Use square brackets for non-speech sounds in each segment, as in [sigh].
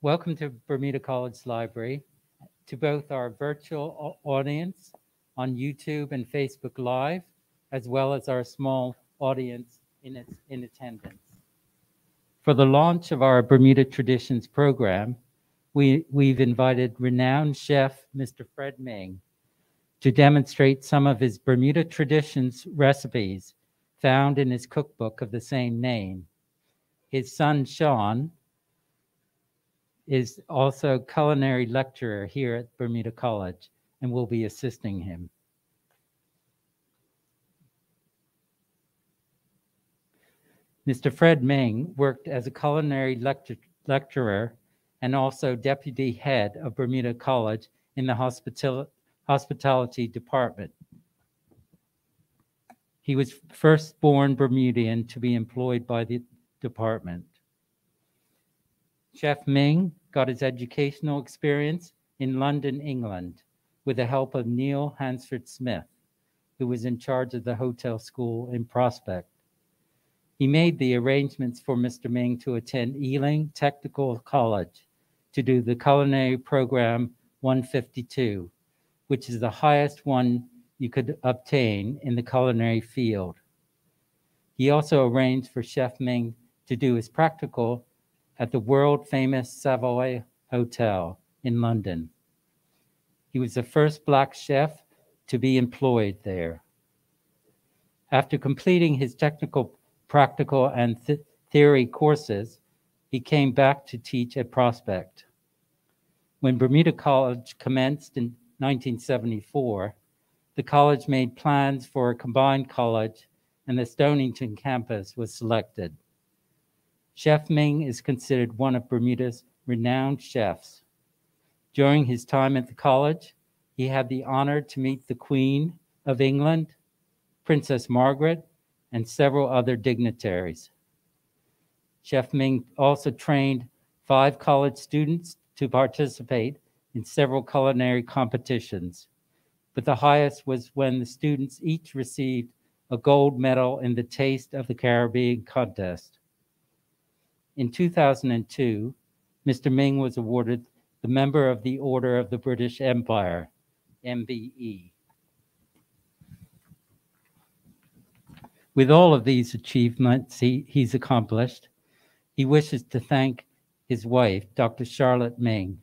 Welcome to Bermuda College Library, to both our virtual audience on YouTube and Facebook Live, as well as our small audience in, in attendance. For the launch of our Bermuda Traditions program, we, we've invited renowned chef Mr. Fred Ming to demonstrate some of his Bermuda Traditions recipes found in his cookbook of the same name. His son, Sean, is also culinary lecturer here at Bermuda College and will be assisting him. Mr. Fred Ming worked as a culinary lecture, lecturer and also deputy head of Bermuda College in the hospital, hospitality department. He was first born Bermudian to be employed by the department. Chef Ming got his educational experience in London, England, with the help of Neil Hansford Smith, who was in charge of the hotel school in Prospect. He made the arrangements for Mr. Ming to attend Ealing Technical College to do the culinary program 152, which is the highest one you could obtain in the culinary field. He also arranged for Chef Ming to do his practical at the world famous Savoy Hotel in London. He was the first black chef to be employed there. After completing his technical, practical, and th- theory courses, he came back to teach at Prospect. When Bermuda College commenced in 1974, the college made plans for a combined college, and the Stonington campus was selected. Chef Ming is considered one of Bermuda's renowned chefs. During his time at the college, he had the honor to meet the Queen of England, Princess Margaret, and several other dignitaries. Chef Ming also trained five college students to participate in several culinary competitions, but the highest was when the students each received a gold medal in the Taste of the Caribbean contest. In 2002, Mr. Ming was awarded the Member of the Order of the British Empire, MBE. With all of these achievements he, he's accomplished, he wishes to thank his wife, Dr. Charlotte Ming,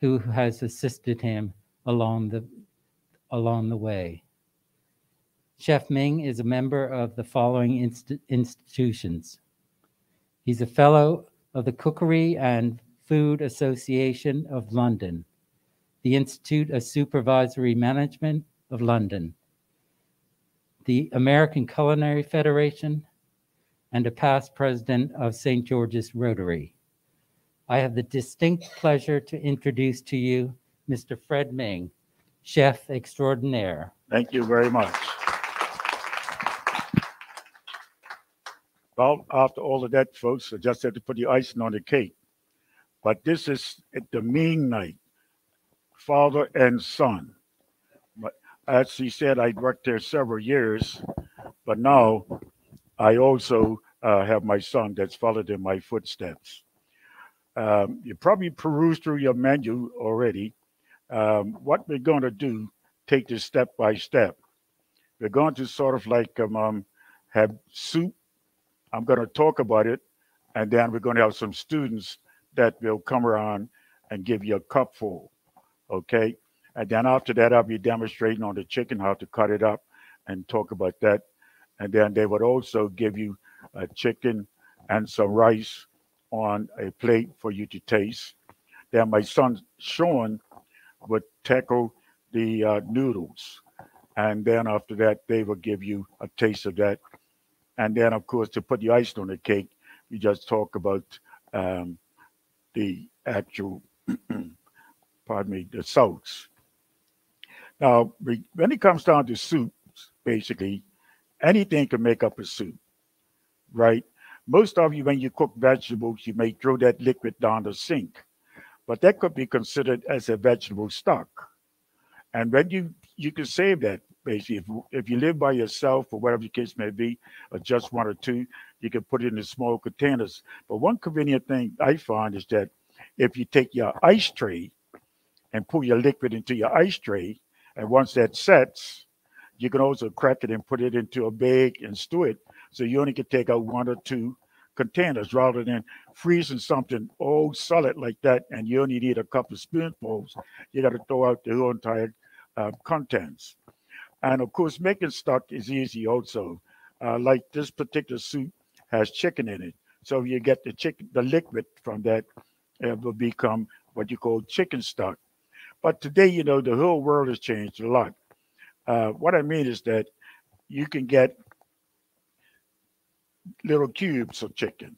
who has assisted him along the, along the way. Chef Ming is a member of the following inst- institutions He's a fellow of the Cookery and Food Association of London, the Institute of Supervisory Management of London, the American Culinary Federation, and a past president of St. George's Rotary. I have the distinct pleasure to introduce to you Mr. Fred Ming, chef extraordinaire. Thank you very much. Well, after all of that, folks, I just had to put the icing on the cake. But this is the Ming night, father and son. But as he said, I worked there several years, but now I also uh, have my son that's followed in my footsteps. Um, you probably perused through your menu already. Um, what we're going to do, take this step by step. We're going to sort of like um, um have soup I'm going to talk about it, and then we're going to have some students that will come around and give you a cupful. Okay. And then after that, I'll be demonstrating on the chicken how to cut it up and talk about that. And then they would also give you a chicken and some rice on a plate for you to taste. Then my son Sean would tackle the uh, noodles. And then after that, they will give you a taste of that and then, of course, to put the icing on the cake, we just talk about um, the actual, [clears throat] pardon me, the salts. Now, when it comes down to soups, basically, anything can make up a soup, right? Most of you, when you cook vegetables, you may throw that liquid down the sink, but that could be considered as a vegetable stock. And when you you can save that Basically, if, if you live by yourself or whatever the case may be, or just one or two, you can put it in small containers. But one convenient thing I find is that if you take your ice tray and pour your liquid into your ice tray, and once that sets, you can also crack it and put it into a bag and store it. So you only can take out one or two containers rather than freezing something all solid like that, and you only need a couple of spoonfuls. You got to throw out the whole entire uh, contents. And of course, making stock is easy also. Uh, like this particular soup has chicken in it, so you get the chicken, the liquid from that, it will become what you call chicken stock. But today, you know, the whole world has changed a lot. Uh, what I mean is that you can get little cubes of chicken.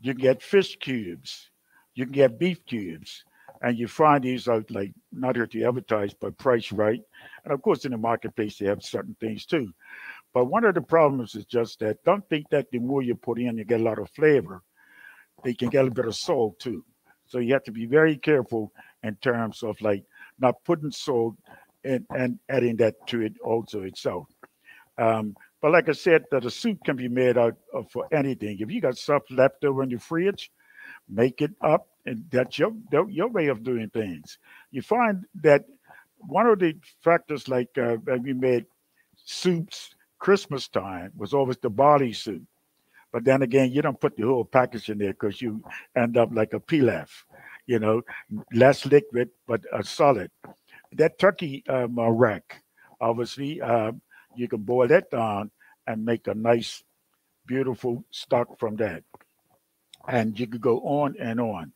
You can get fish cubes. You can get beef cubes. And you find these out like not here to advertise, but price right. And of course, in the marketplace, they have certain things too. But one of the problems is just that don't think that the more you put in, you get a lot of flavor. They can get a bit of salt too. So you have to be very careful in terms of like not putting salt and, and adding that to it also itself. Um, but like I said, that a soup can be made out of for anything. If you got stuff left over in your fridge, make it up, and that's your your way of doing things. You find that one of the factors, like uh, we made soups Christmas time, was always the barley soup. But then again, you don't put the whole package in there because you end up like a pilaf, you know, less liquid but a solid. That turkey um, rack, obviously, uh, you can boil that down and make a nice, beautiful stock from that. And you could go on and on.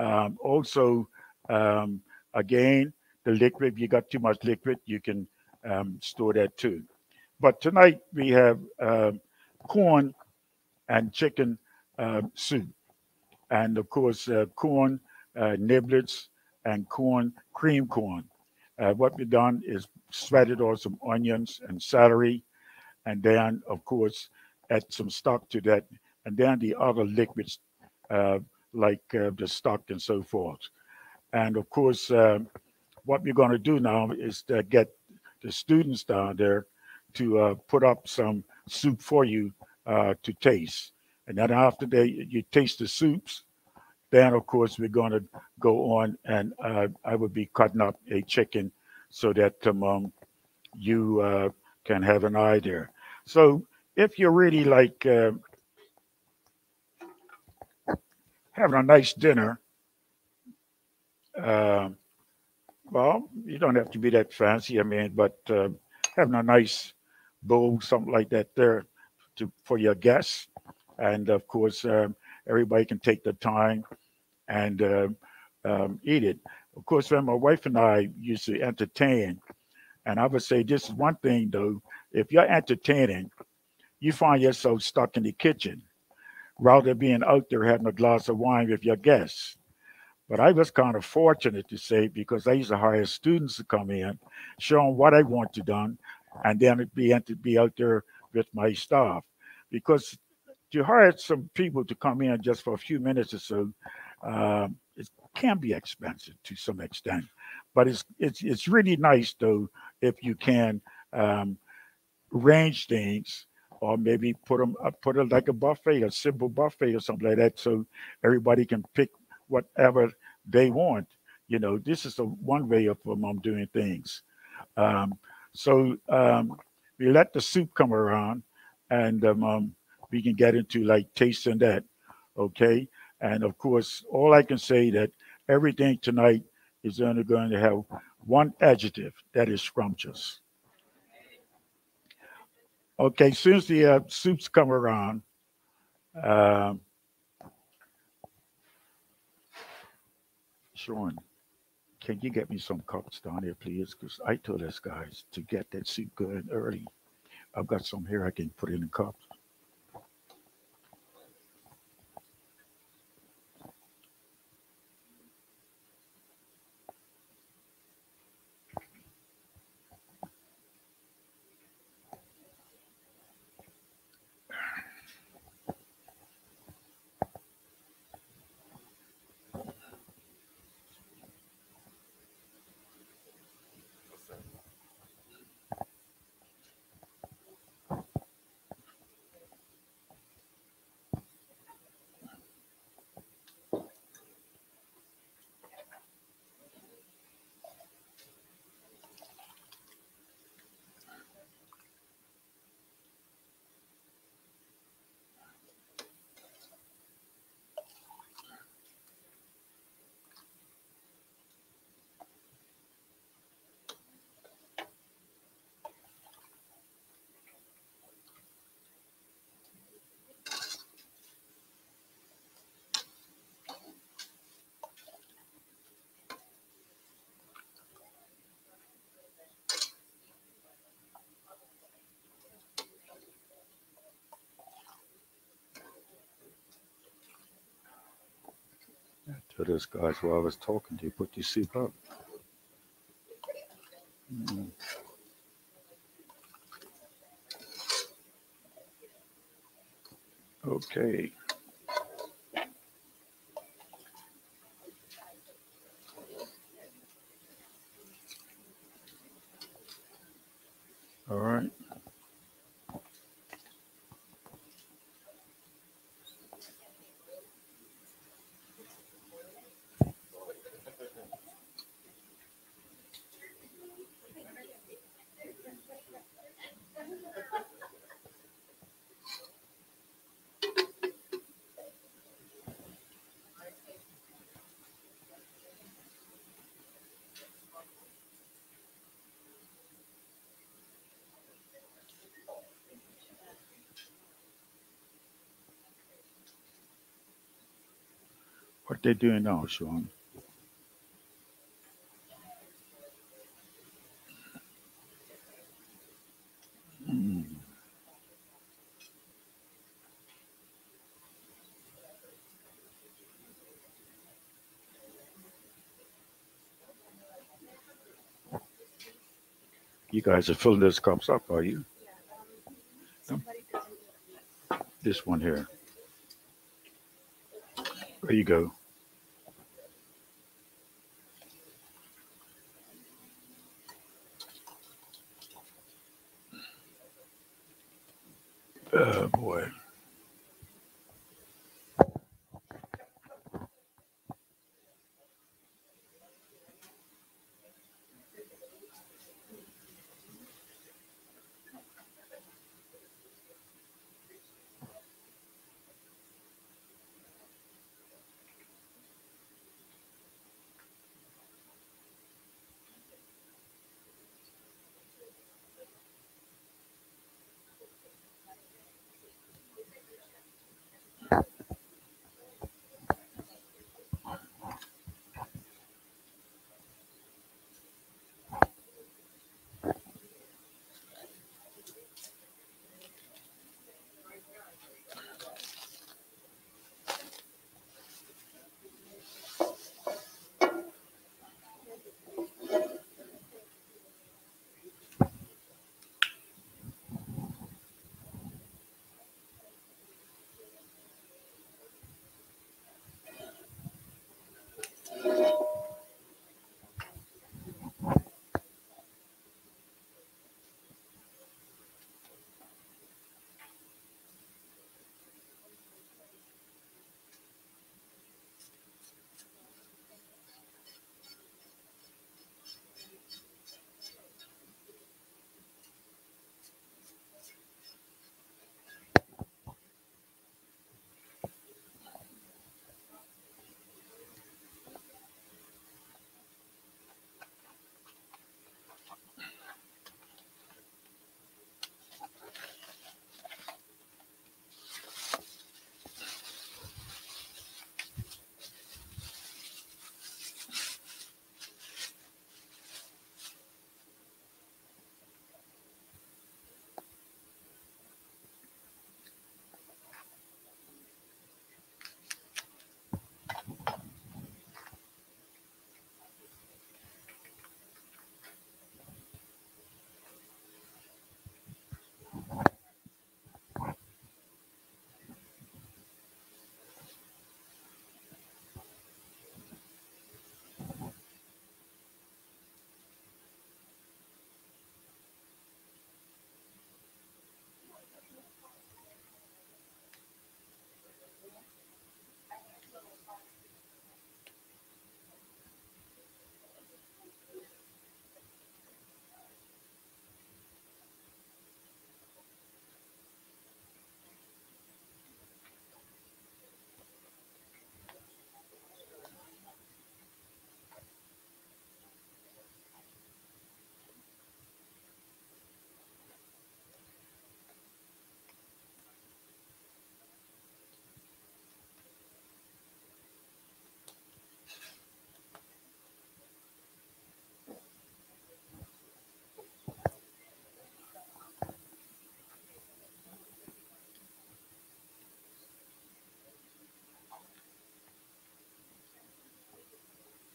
Um, also, um, again, the liquid, if you got too much liquid, you can um, store that too. But tonight we have uh, corn and chicken uh, soup. And of course, uh, corn uh, niblets and corn, cream corn. Uh, what we've done is sweated on some onions and celery, and then, of course, add some stock to that, and then the other liquids uh, like uh, the stock and so forth. And of course, um, what we're going to do now is to get the students down there to uh, put up some soup for you uh, to taste. And then after they you taste the soups, then of course we're going to go on and uh, I would be cutting up a chicken so that um, you uh, can have an idea. So if you're really like uh, having a nice dinner, uh, well, you don't have to be that fancy. I mean, but uh, having a nice bowl, something like that, there to for your guests, and of course, um, everybody can take the time and uh, um, eat it. Of course, when my wife and I used to entertain, and I would say this is one thing though, if you're entertaining, you find yourself stuck in the kitchen rather being out there having a glass of wine with your guests. But I was kind of fortunate to say because I used to hire students to come in, show them what I want to done, and then it be to be out there with my staff. Because to hire some people to come in just for a few minutes or so, um, it can be expensive to some extent. But it's it's it's really nice though if you can um, arrange things or maybe put them uh, put it like a buffet, a simple buffet or something like that, so everybody can pick whatever they want. You know, this is the one way of um, doing things. Um, so um, we let the soup come around, and um, um, we can get into like tasting that. Okay, and of course, all I can say that everything tonight is only going to have one adjective that is scrumptious. Okay, soon as the uh, soups come around, uh, Sean, can you get me some cups down here, please? Because I told us guys to get that soup good early. I've got some here I can put in the cups. To this, guys, while I was talking to you. Put your seat up. Mm. Okay. All right. What they doing now, Sean? Mm. You guys are filling those cups up, are you? This one here. There you go.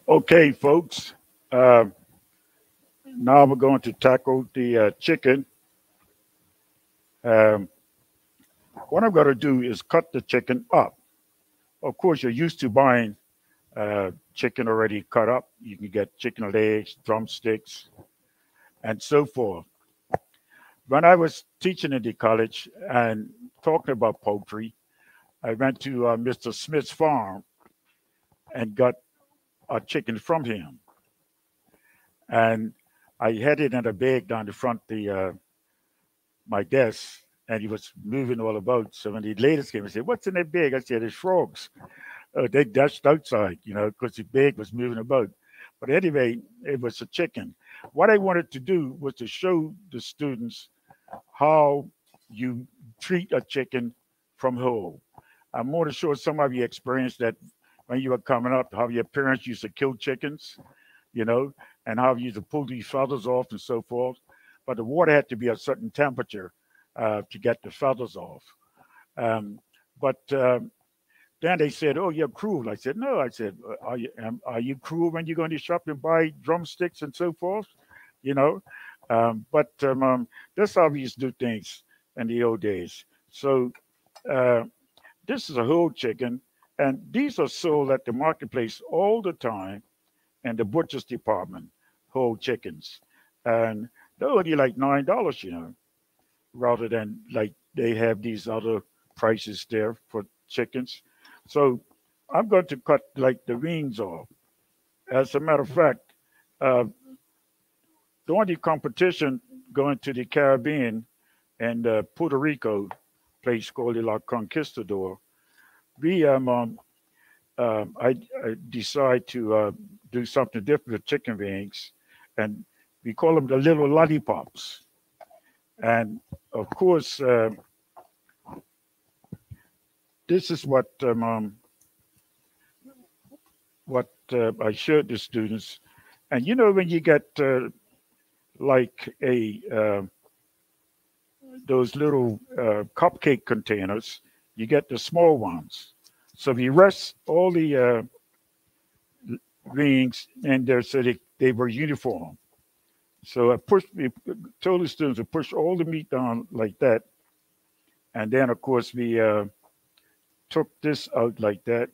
Okay, folks. Uh, now we're going to tackle the uh, chicken. Um, what I'm going to do is cut the chicken up. Of course, you're used to buying uh, chicken already cut up. You can get chicken legs, drumsticks, and so forth. When I was teaching in the college and talking about poultry, I went to uh, Mr. Smith's farm and got a chicken from him. And I had it in a bag down the front the uh, my desk, and he was moving all about. So when the ladies came and said, "What's in that bag?" I said, "It's frogs." Uh, they dashed outside, you know, because the bag was moving about. But anyway, it was a chicken. What I wanted to do was to show the students how you treat a chicken from whole. I'm more sure some of you experienced that when you were coming up, how your parents used to kill chickens, you know, and how you used to pull these feathers off and so forth. But the water had to be a certain temperature uh, to get the feathers off. Um, but um, then they said, "Oh, you're cruel." I said, "No." I said, "Are you um, are you cruel when you go in the shop and buy drumsticks and so forth?" You know, um, but um, um, that's how we used to do things in the old days. So uh, this is a whole chicken, and these are sold at the marketplace all the time, in the butcher's department, whole chickens, and they're only like nine dollars, you know, rather than like they have these other prices there for chickens. So I'm going to cut like the wings off. As a matter of fact, uh, during the competition going to the Caribbean and uh, Puerto Rico, place called La Conquistador, we um, um I, I decide to uh, do something different with chicken wings, and we call them the little lollipops. And of course, uh, this is what um, um, what uh, I showed the students. And you know, when you get uh, like a uh, those little uh, cupcake containers, you get the small ones. So we rest all the uh, rings in there so they, they were uniform. So I pushed, we told the students to push all the meat down like that. And then, of course, we uh, took this out like that.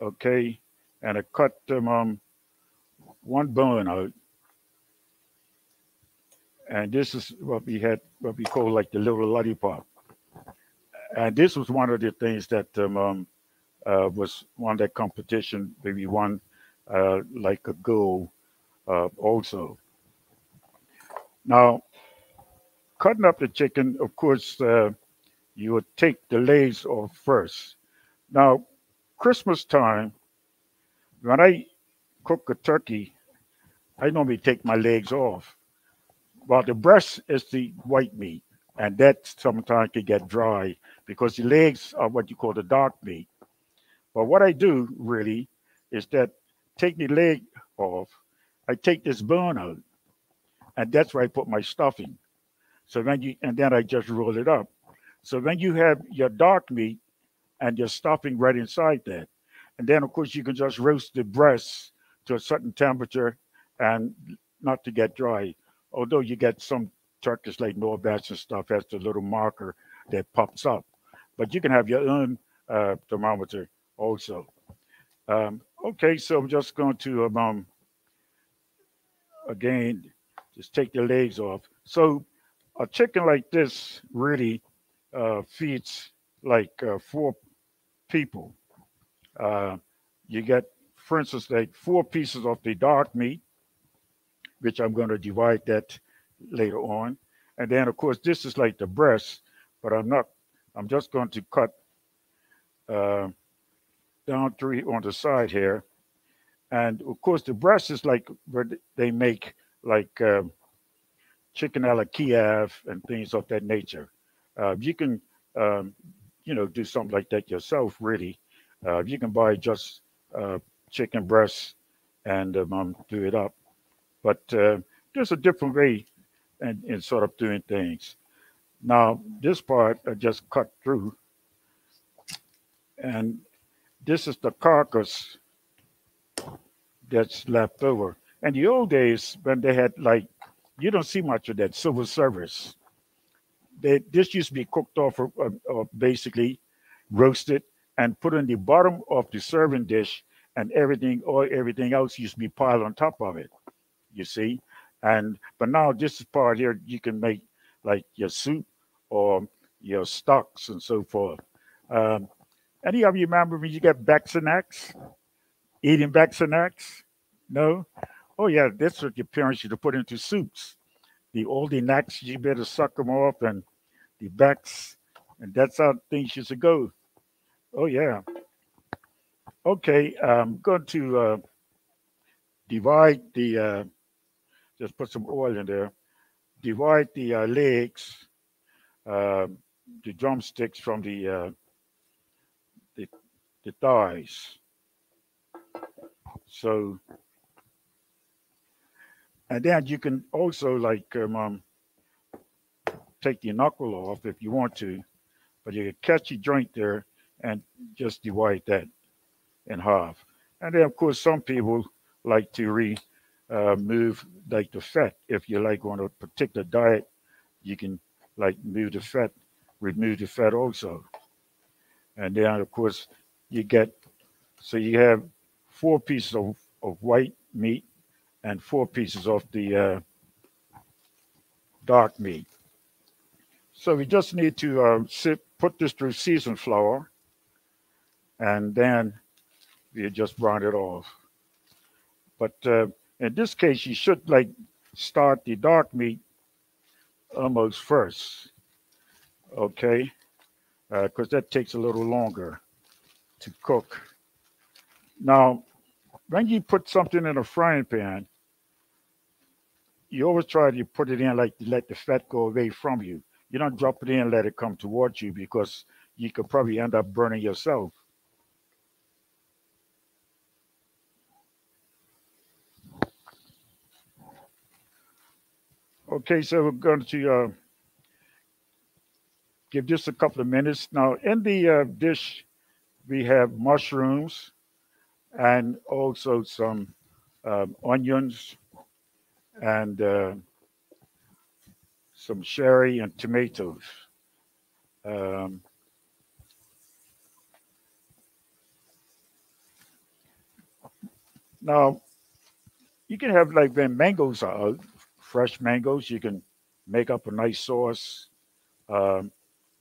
Okay. And I cut them um, one bone out. And this is what we had, what we call like the little lollipop. And this was one of the things that um, um, uh, was won that competition. Maybe won uh, like a goal uh, also. Now, cutting up the chicken, of course, uh, you would take the legs off first. Now, Christmas time, when I cook a turkey, I normally take my legs off. Well, the breast is the white meat, and that sometimes can get dry because the legs are what you call the dark meat. But what I do really is that take the leg off, I take this bone out, and that's where I put my stuffing. So then you, and then I just roll it up. So then you have your dark meat and your stuffing right inside that. And then, of course, you can just roast the breasts to a certain temperature and not to get dry. Although you get some turkeys like Norbests and stuff has the little marker that pops up. But you can have your own uh, thermometer also. Um, okay, so I'm just going to um, um, again just take the legs off. So a chicken like this really uh, feeds like uh, four people. Uh, you get, for instance, like four pieces of the dark meat, which I'm going to divide that later on. And then, of course, this is like the breast, but I'm not, I'm just going to cut uh, down three on the side here. And of course, the breast is like where they make like uh, chicken a la Kiev and things of that nature. Uh, you can, um, you know, do something like that yourself, really. Uh, you can buy just uh, chicken breasts and um, do it up. But uh, there's a different way in, in sort of doing things. Now, this part I just cut through. And this is the carcass that's left over. And the old days when they had like, you don't see much of that civil service. They, this used to be cooked off or, or, or basically roasted and put in the bottom of the serving dish and everything or everything else used to be piled on top of it you see and but now this part here you can make like your soup or your stocks and so forth um, any of you remember when you get Baxanax? Eating Baxanax? No? Oh, yeah, that's what your parents used to put into soups. The oldie knacks, you better suck them off, and the backs, and that's how things used to go. Oh, yeah. Okay, I'm going to uh, divide the, uh, just put some oil in there, divide the uh, legs, uh, the drumsticks from the uh, the thighs. So, and then you can also like um, um, take the knuckle off if you want to, but you can catch your joint there and just divide that in half. And then, of course, some people like to re uh, move like the fat. If you like on a particular diet, you can like move the fat, remove the fat also. And then, of course, you get so you have four pieces of, of white meat and four pieces of the uh, dark meat. So we just need to uh, sit, put this through seasoned flour, and then we just round it off. But uh, in this case, you should like start the dark meat almost first, okay? Because uh, that takes a little longer to cook. Now, when you put something in a frying pan, you always try to put it in like to let the fat go away from you. You don't drop it in and let it come towards you because you could probably end up burning yourself. Okay, so we're going to uh, give just a couple of minutes. Now, in the uh, dish, we have mushrooms and also some um, onions and uh, some sherry and tomatoes. Um, now, you can have like when mangoes are out, fresh mangoes, you can make up a nice sauce um,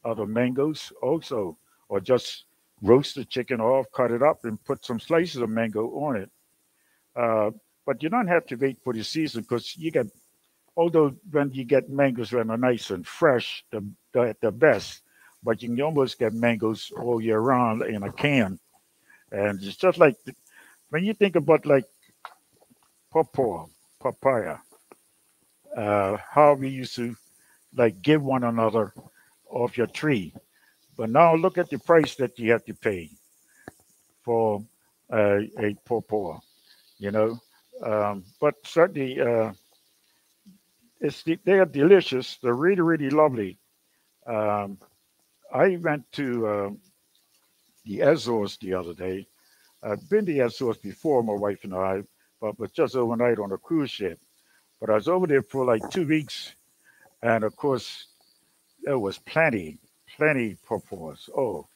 out of mangoes also, or just roast the chicken off, cut it up, and put some slices of mango on it. Uh, but you don't have to wait for the season because you get, although when you get mangoes when they're nice and fresh, the, the, the best, but you can almost get mangoes all year round in a can. And it's just like when you think about like pawpaw, papaya, uh, how we used to like give one another off your tree. But now look at the price that you have to pay for uh, a pawpaw, you know. Um, but certainly, uh, it's the, they are delicious. They're really, really lovely. Um, I went to uh, the Azores the other day. I've been to the Azores before, my wife and I, but was just overnight on a cruise ship. But I was over there for like two weeks, and of course, there was plenty plenty pawpaws. Oh,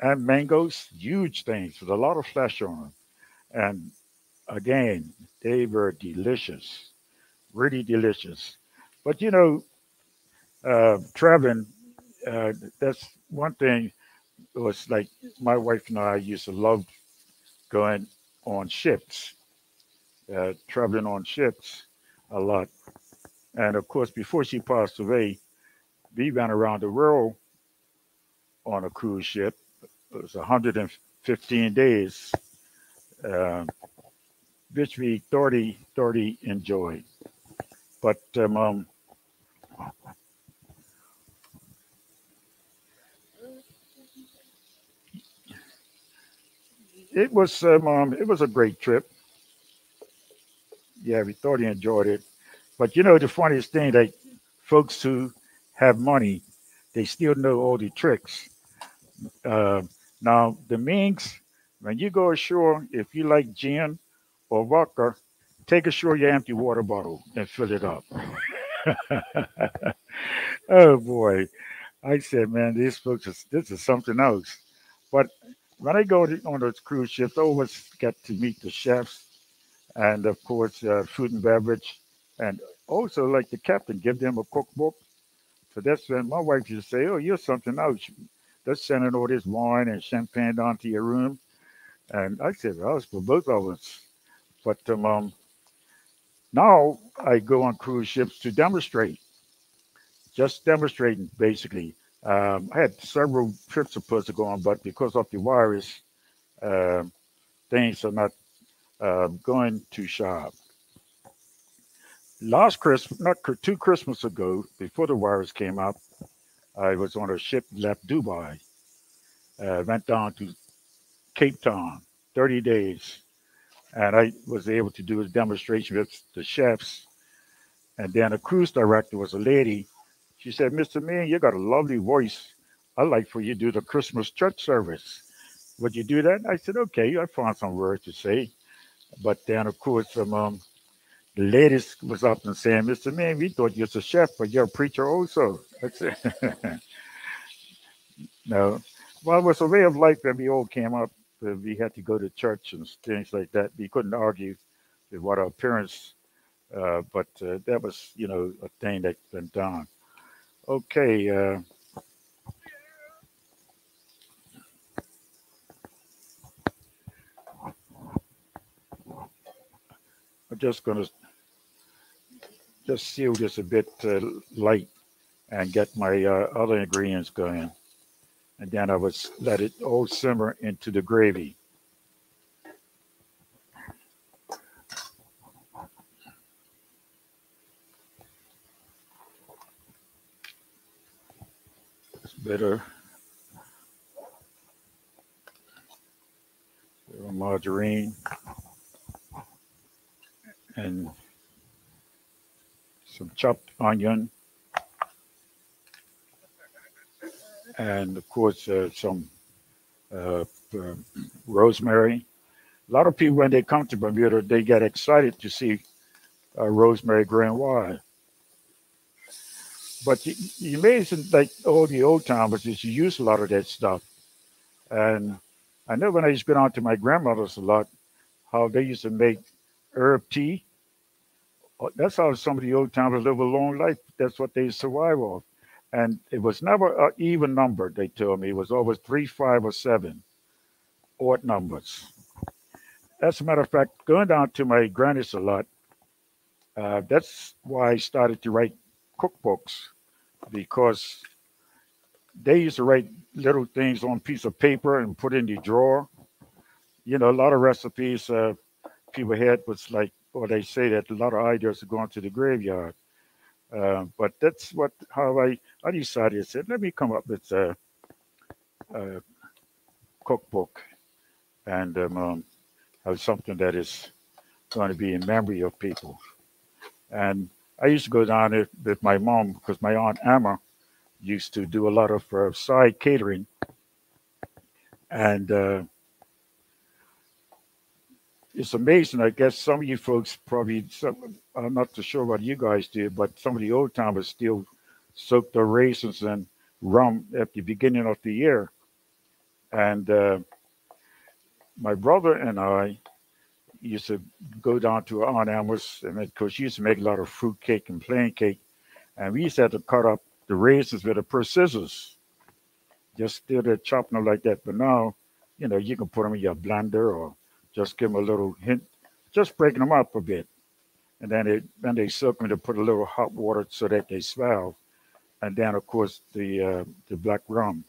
and mangoes, huge things with a lot of flesh on them. And again, they were delicious, really delicious. But you know, uh, traveling, uh, that's one thing. It was like my wife and I used to love going on ships, uh, traveling on ships a lot. And of course, before she passed away, we went around the world on a cruise ship. It was 115 days, uh, which we thoroughly, thoroughly enjoyed. But um, um, it was um, um, it was a great trip. Yeah, we thoroughly enjoyed it. But you know the funniest thing, that folks who have money, they still know all the tricks. Uh, now, the minks, when you go ashore, if you like gin or vodka, take ashore your empty water bottle and fill it up. [laughs] oh boy. I said, man, these folks, is, this is something else. But when I go to, on those cruise ships, I always get to meet the chefs and, of course, uh, food and beverage. And also, like the captain, give them a cookbook. So that's when my wife used to say, oh, you're something else. They're sending all this wine and champagne down to your room. And I said, well, it's for both of us. But um, um, now I go on cruise ships to demonstrate, just demonstrating basically. Um, I had several trips supposed to go on, but because of the virus, uh, things are not uh, going to shop. Last Christmas, not two Christmas ago, before the virus came up, I was on a ship left Dubai, uh, went down to Cape Town, 30 days and I was able to do a demonstration with the chefs. And then a cruise director was a lady. She said, Mr. Ming, you got a lovely voice. I'd like for you to do the Christmas church service. Would you do that? I said, okay. I found some words to say. But then, of course, um, um, the ladies was up and saying, Mr. Ming, we thought you was a chef, but you're a preacher also. [laughs] I said, [laughs] no. Well, it was a way of life that we all came up we had to go to church and things like that. We couldn't argue with what our parents, uh, but uh, that was, you know, a thing that's been done. Okay. Uh, I'm just going to just seal this a bit uh, light and get my uh, other ingredients going and then I would let it all simmer into the gravy. It's bitter. margarine and some chopped onion and of course uh, some uh, uh, rosemary. A lot of people, when they come to Bermuda, they get excited to see rosemary green wine. But you, you amazing, like all the old timers, is you use a lot of that stuff. And I know when I used to go down to my grandmother's a lot, how they used to make herb tea. That's how some of the old timers live a long life. That's what they survive off and it was never an even number. They told me it was always three, five, or seven odd numbers. As a matter of fact, going down to my granny's a lot. Uh, that's why I started to write cookbooks because they used to write little things on a piece of paper and put in the drawer. You know, a lot of recipes uh, people had was like, or they say that a lot of ideas are going to the graveyard. Uh, but that's what how I I decided. I said, let me come up with a, a cookbook and um, um, have something that is going to be in memory of people. And I used to go down there with my mom because my aunt Emma used to do a lot of uh, side catering. And uh, it's amazing. I guess some of you folks probably, some, I'm not too sure what you guys do, but some of the old timers still soak the raisins in rum at the beginning of the year. And uh, my brother and I used to go down to Aunt Emma's, and because she used to make a lot of fruit cake and plain cake, and we used to have to cut up the raisins with a pair of scissors. Just still there chopping them like that. But now, you know, you can put them in your blender or just give them a little hint, just breaking them up a bit. And then they then they soak them to put a little hot water so that they swell. And then of course the uh, the black rum.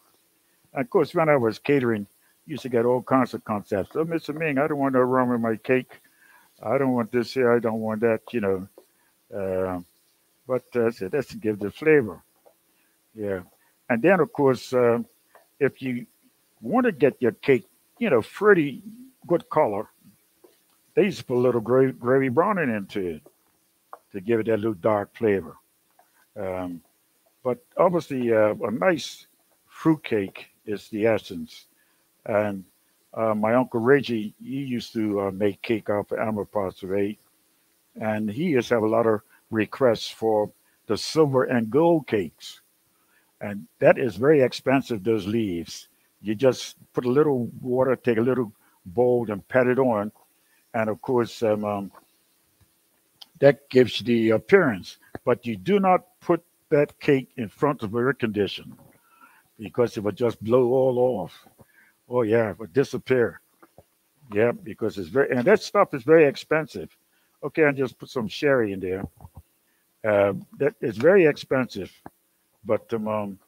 And of course when I was catering, used to get all kinds of concepts. Oh, Mr. Ming, I don't want no rum in my cake. I don't want this here. I don't want that. You know. Uh, but uh, so that's to give the flavor. Yeah. And then of course, uh, if you want to get your cake, you know, pretty good color. They used to put a little gravy, gravy browning into it to give it that little dark flavor. Um, but obviously, uh, a nice fruit cake is the essence. And uh, my uncle Reggie, he used to uh, make cake out for Alma Parcivet, and he used to have a lot of requests for the silver and gold cakes, and that is very expensive. Those leaves, you just put a little water, take a little bowl, and pat it on, and of course, um, um, that gives the appearance. But you do not put that cake in front of air condition because it would just blow all off. Oh yeah, it would disappear. Yeah, because it's very and that stuff is very expensive. Okay, I just put some sherry in there. Uh, that is very expensive, but um, um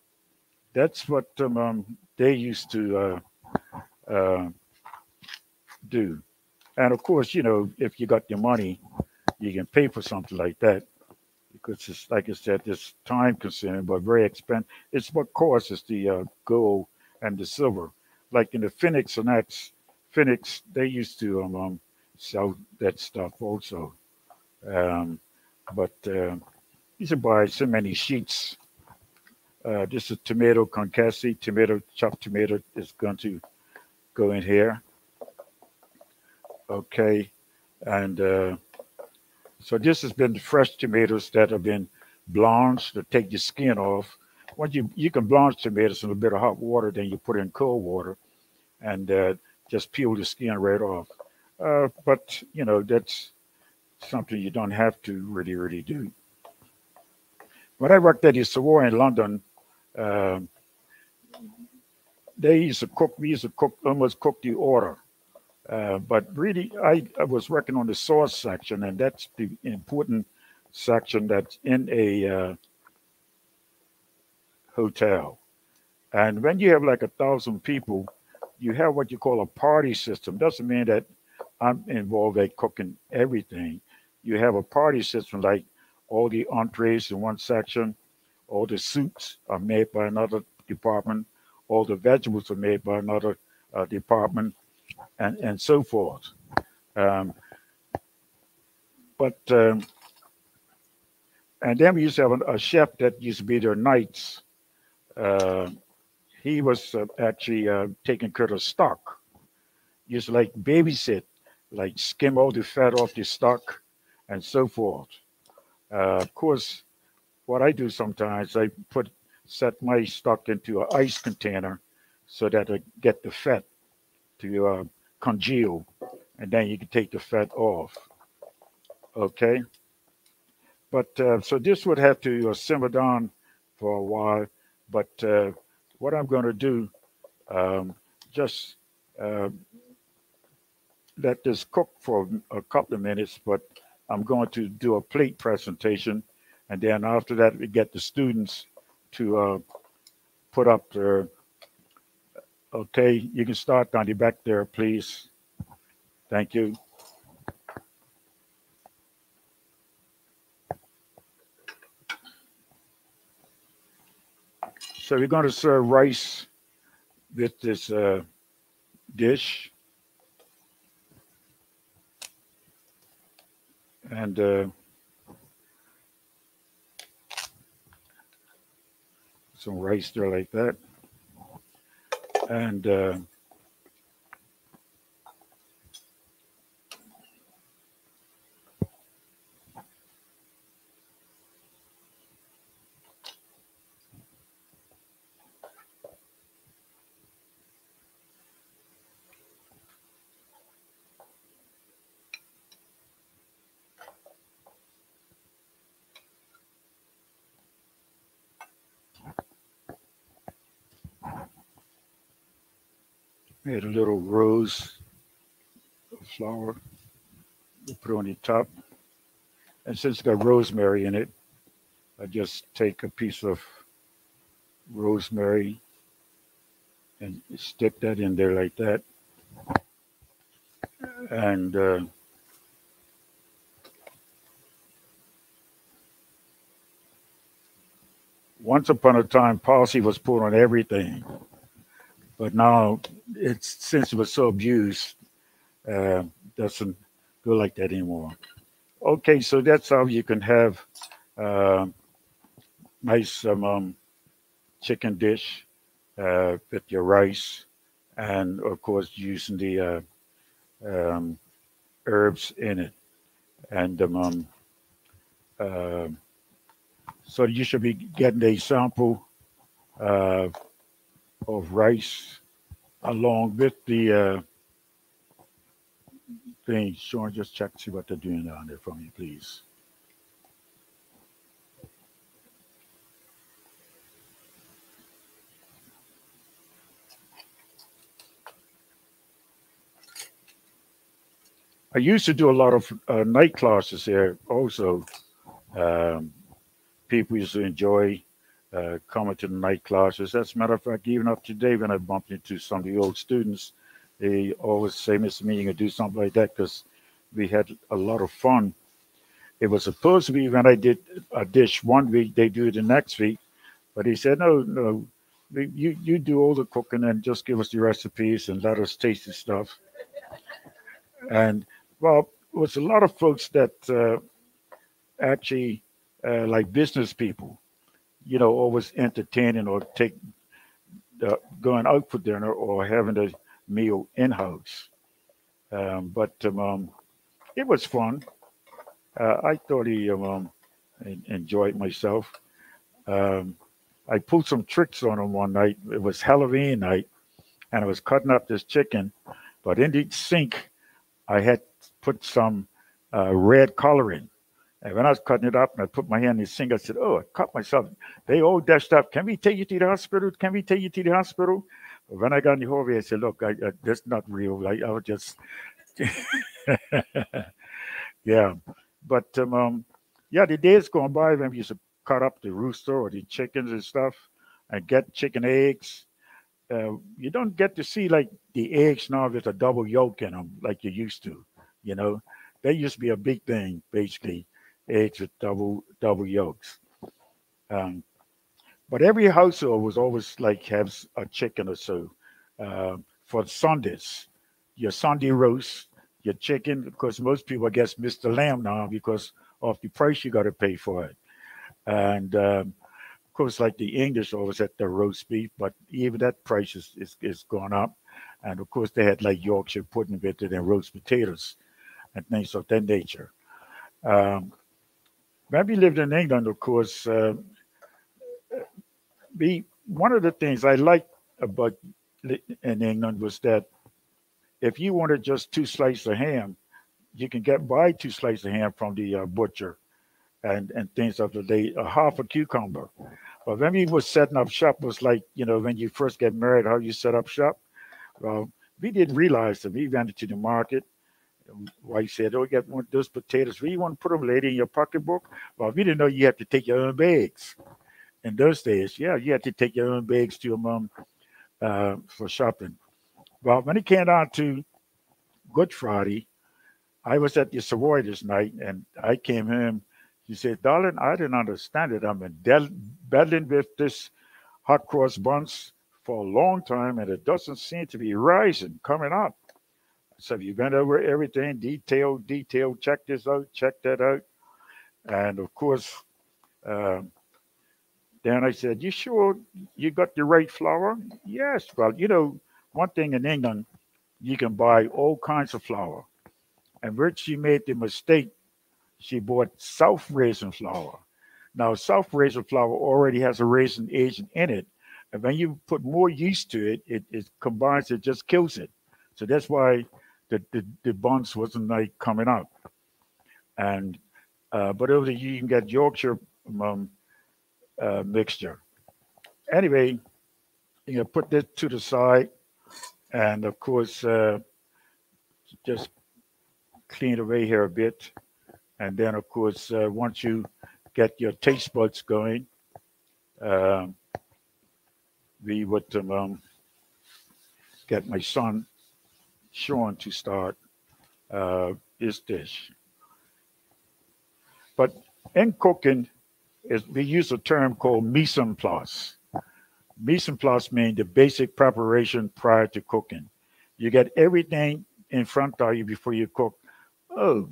that's what um, um, they used to uh, uh, do. And of course, you know, if you got your money, you can pay for something like that because it's like I said, it's time consuming but very expensive. It's what causes the uh, gold and the silver. Like in the Phoenix and that's Phoenix, they used to um, um, sell that stuff also. Um, but uh, you should buy so many sheets. Uh, this is tomato concasse, tomato, chopped tomato is going to go in here. Okay. And uh, so this has been fresh tomatoes that have been blanched to take the skin off. Once you you can blanch tomatoes in a bit of hot water, then you put in cold water, and uh, just peel the skin right off. Uh, but you know that's something you don't have to really really do. When I worked at the Savoy in London, uh, they used to cook. We used to cook almost cook the order. Uh, but really, I, I, was working on the sauce section, and that's the important section that's in a uh, hotel. And when you have like a thousand people, you have what you call a party system. Doesn't mean that I'm involved at cooking everything. You have a party system like all the entrees in one section, all the soups are made by another department, all the vegetables are made by another uh, department and, and so forth. Um, but um, and then we used to have a, chef that used to be there nights. Uh, he was uh, actually uh, taking care of stock. Used to like babysit, like skim all the fat off the stock and so forth. Uh, of course, what I do sometimes, I put set my stock into an ice container so that I get the fat to uh, congeal, and then you can take the fat off. Okay. But uh, so this would have to uh, simmer down for a while. But uh, what I'm going to do, um, just uh, let this cook for a couple of minutes. But I'm going to do a plate presentation, and then after that, we get the students to uh, put up their Okay, you can start, Donnie, back there, please. Thank you. So we're going to serve rice with this uh, dish. And uh, some rice there like that and uh, uh, Made a little rose flower to put on the top. And since it's got rosemary in it, I just take a piece of rosemary and stick that in there like that. And uh, once upon a time, parsley was put on everything. But now it's since it was so abused, uh, doesn't go like that anymore. Okay, so that's how you can have uh, nice um, um, chicken dish uh, with your rice and of course using the uh, um, herbs in it. And um, um, uh, so you should be getting a sample uh, of rice along with the uh, thing. Sean, just check see what they're doing down there for me, please. I used to do a lot of uh, night classes there also. Um, people used to enjoy uh, coming to night classes. As a matter of fact, even up today, when I bump into some of the old students, they always say, Mr. Ming, or do something like that because we had a lot of fun. It was supposed to be when I did a dish one week, they do it the next week. But he said, no, no, you, you do all the cooking and just give us the recipes and let us taste the stuff. And well, it was a lot of folks that uh, actually uh, like business people, you know, always entertaining or take uh, going out for dinner or having a meal in house. Um, but um, um, it was fun. Uh, I thought he um, um enjoyed myself. Um, I pulled some tricks on him one night. It was Halloween night, and I was cutting up this chicken, but in the sink, I had put some uh, red coloring. And when I was cutting it up and I put my hand in the sink, I said, Oh, I cut myself. They all dashed up. Can we take you to the hospital? Can we take you to the hospital? But when I got in the hallway, I said, Look, I, I, that's not real. I, I was just, [laughs] yeah. But um, um, yeah, the days going by when we used to cut up the rooster or the chickens and stuff and get chicken eggs. Uh, you don't get to see like the eggs now with a double yolk in them like you used to. You know, that used to be a big thing, basically, eggs with double double yolks. Um, but every household was always like has a chicken or so uh, for Sundays. Your Sunday roast, your chicken, because most people, I guess, miss the lamb now because of the price you got to pay for it. And um, of course, like the English always had the roast beef, but even that price is, is, is gone up. And of course, they had like Yorkshire pudding with it and roast potatoes and things of that nature. Um, when we lived in England, of course, uh, we one of the things I liked about in England was that if you wanted just two slices of ham, you can get buy two slices of ham from the uh, butcher, and and things of the day, a half a cucumber. But when we was setting up shop, was like you know when you first get married, how you set up shop. Well, we didn't realize that we went to the market wife said, "Oh, get one those potatoes. Where you want to put them, lady, in your pocketbook?" Well, we didn't know you had to take your own bags. In those days, yeah, you had to take your own bags to your mom uh, for shopping. Well, when it came down to Good Friday, I was at the Savoy this night, and I came home. She said, "Darling, I didn't understand it. I've been del- battling with this hot cross buns for a long time, and it doesn't seem to be rising, coming up." So you went over everything, detail, detail, check this out, check that out. And of course, uh, then I said, You sure you got the right flour? Yes. Well, you know, one thing in England, you can buy all kinds of flour. And she made the mistake, she bought self raisin flour. Now, self raisin flour already has a raisin agent in it. And when you put more yeast to it, it, it combines, it just kills it. So that's why the, the, the buns wasn't like coming out. And uh, but over the you can get Yorkshire um, uh, mixture. Anyway, you know, put this to the side, and of course, uh, just clean it away here a bit, and then of course, uh, once you get your taste buds going, um, we would um, get my son Sean to start uh, dish. But in cooking, is we use a term called mise en place. Mise en place means the basic preparation prior to cooking. You get everything in front of you before you cook. Oh,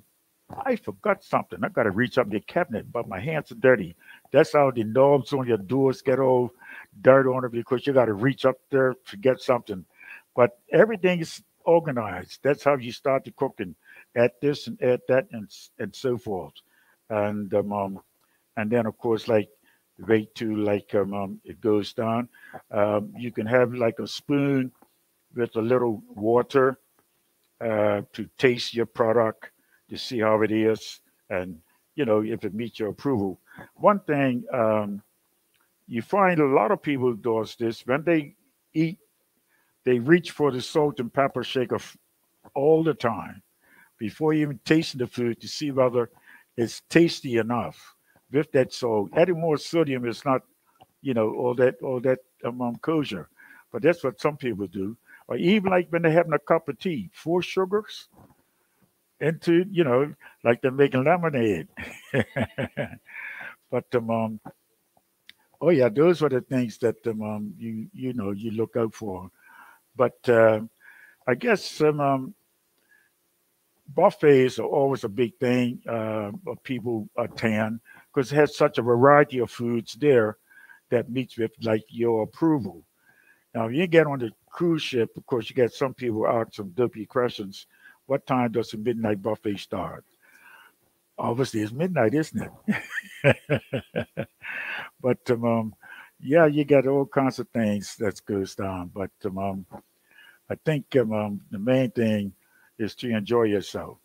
I forgot something. I got to reach up the cabinet, but my hands are dirty. That's how the knobs on your doors get all dirt on it because you got to reach up there to get something. but everything is organized. That's how you start the cooking. Add this and add that and and so forth. And um, um and then of course like wait to like um, um it goes down. Um, you can have like a spoon with a little water uh, to taste your product to see how it is and you know if it meets your approval. One thing um, you find a lot of people does this when they eat, they reach for the salt and pepper shaker all the time before you even tasting the food to see whether it's tasty enough with that salt. Adding more sodium is not, you know, all that all that um, um, kosher, but that's what some people do. Or even like when they're having a cup of tea, four sugars into, you know, like they're making lemonade. [laughs] but um, oh yeah, those are the things that um you you know you look out for. But uh, I guess um, buffets are always a big thing uh, of people attend because it has such a variety of foods there that meets with like your approval. Now, if you get on the cruise ship, of course, you get some people ask some dopey questions. What time does the midnight buffet start? Obviously, it's midnight, isn't it? [laughs] but um, yeah, you get all kinds of things that goes down. But um, I think um, um, the main thing is to enjoy yourself.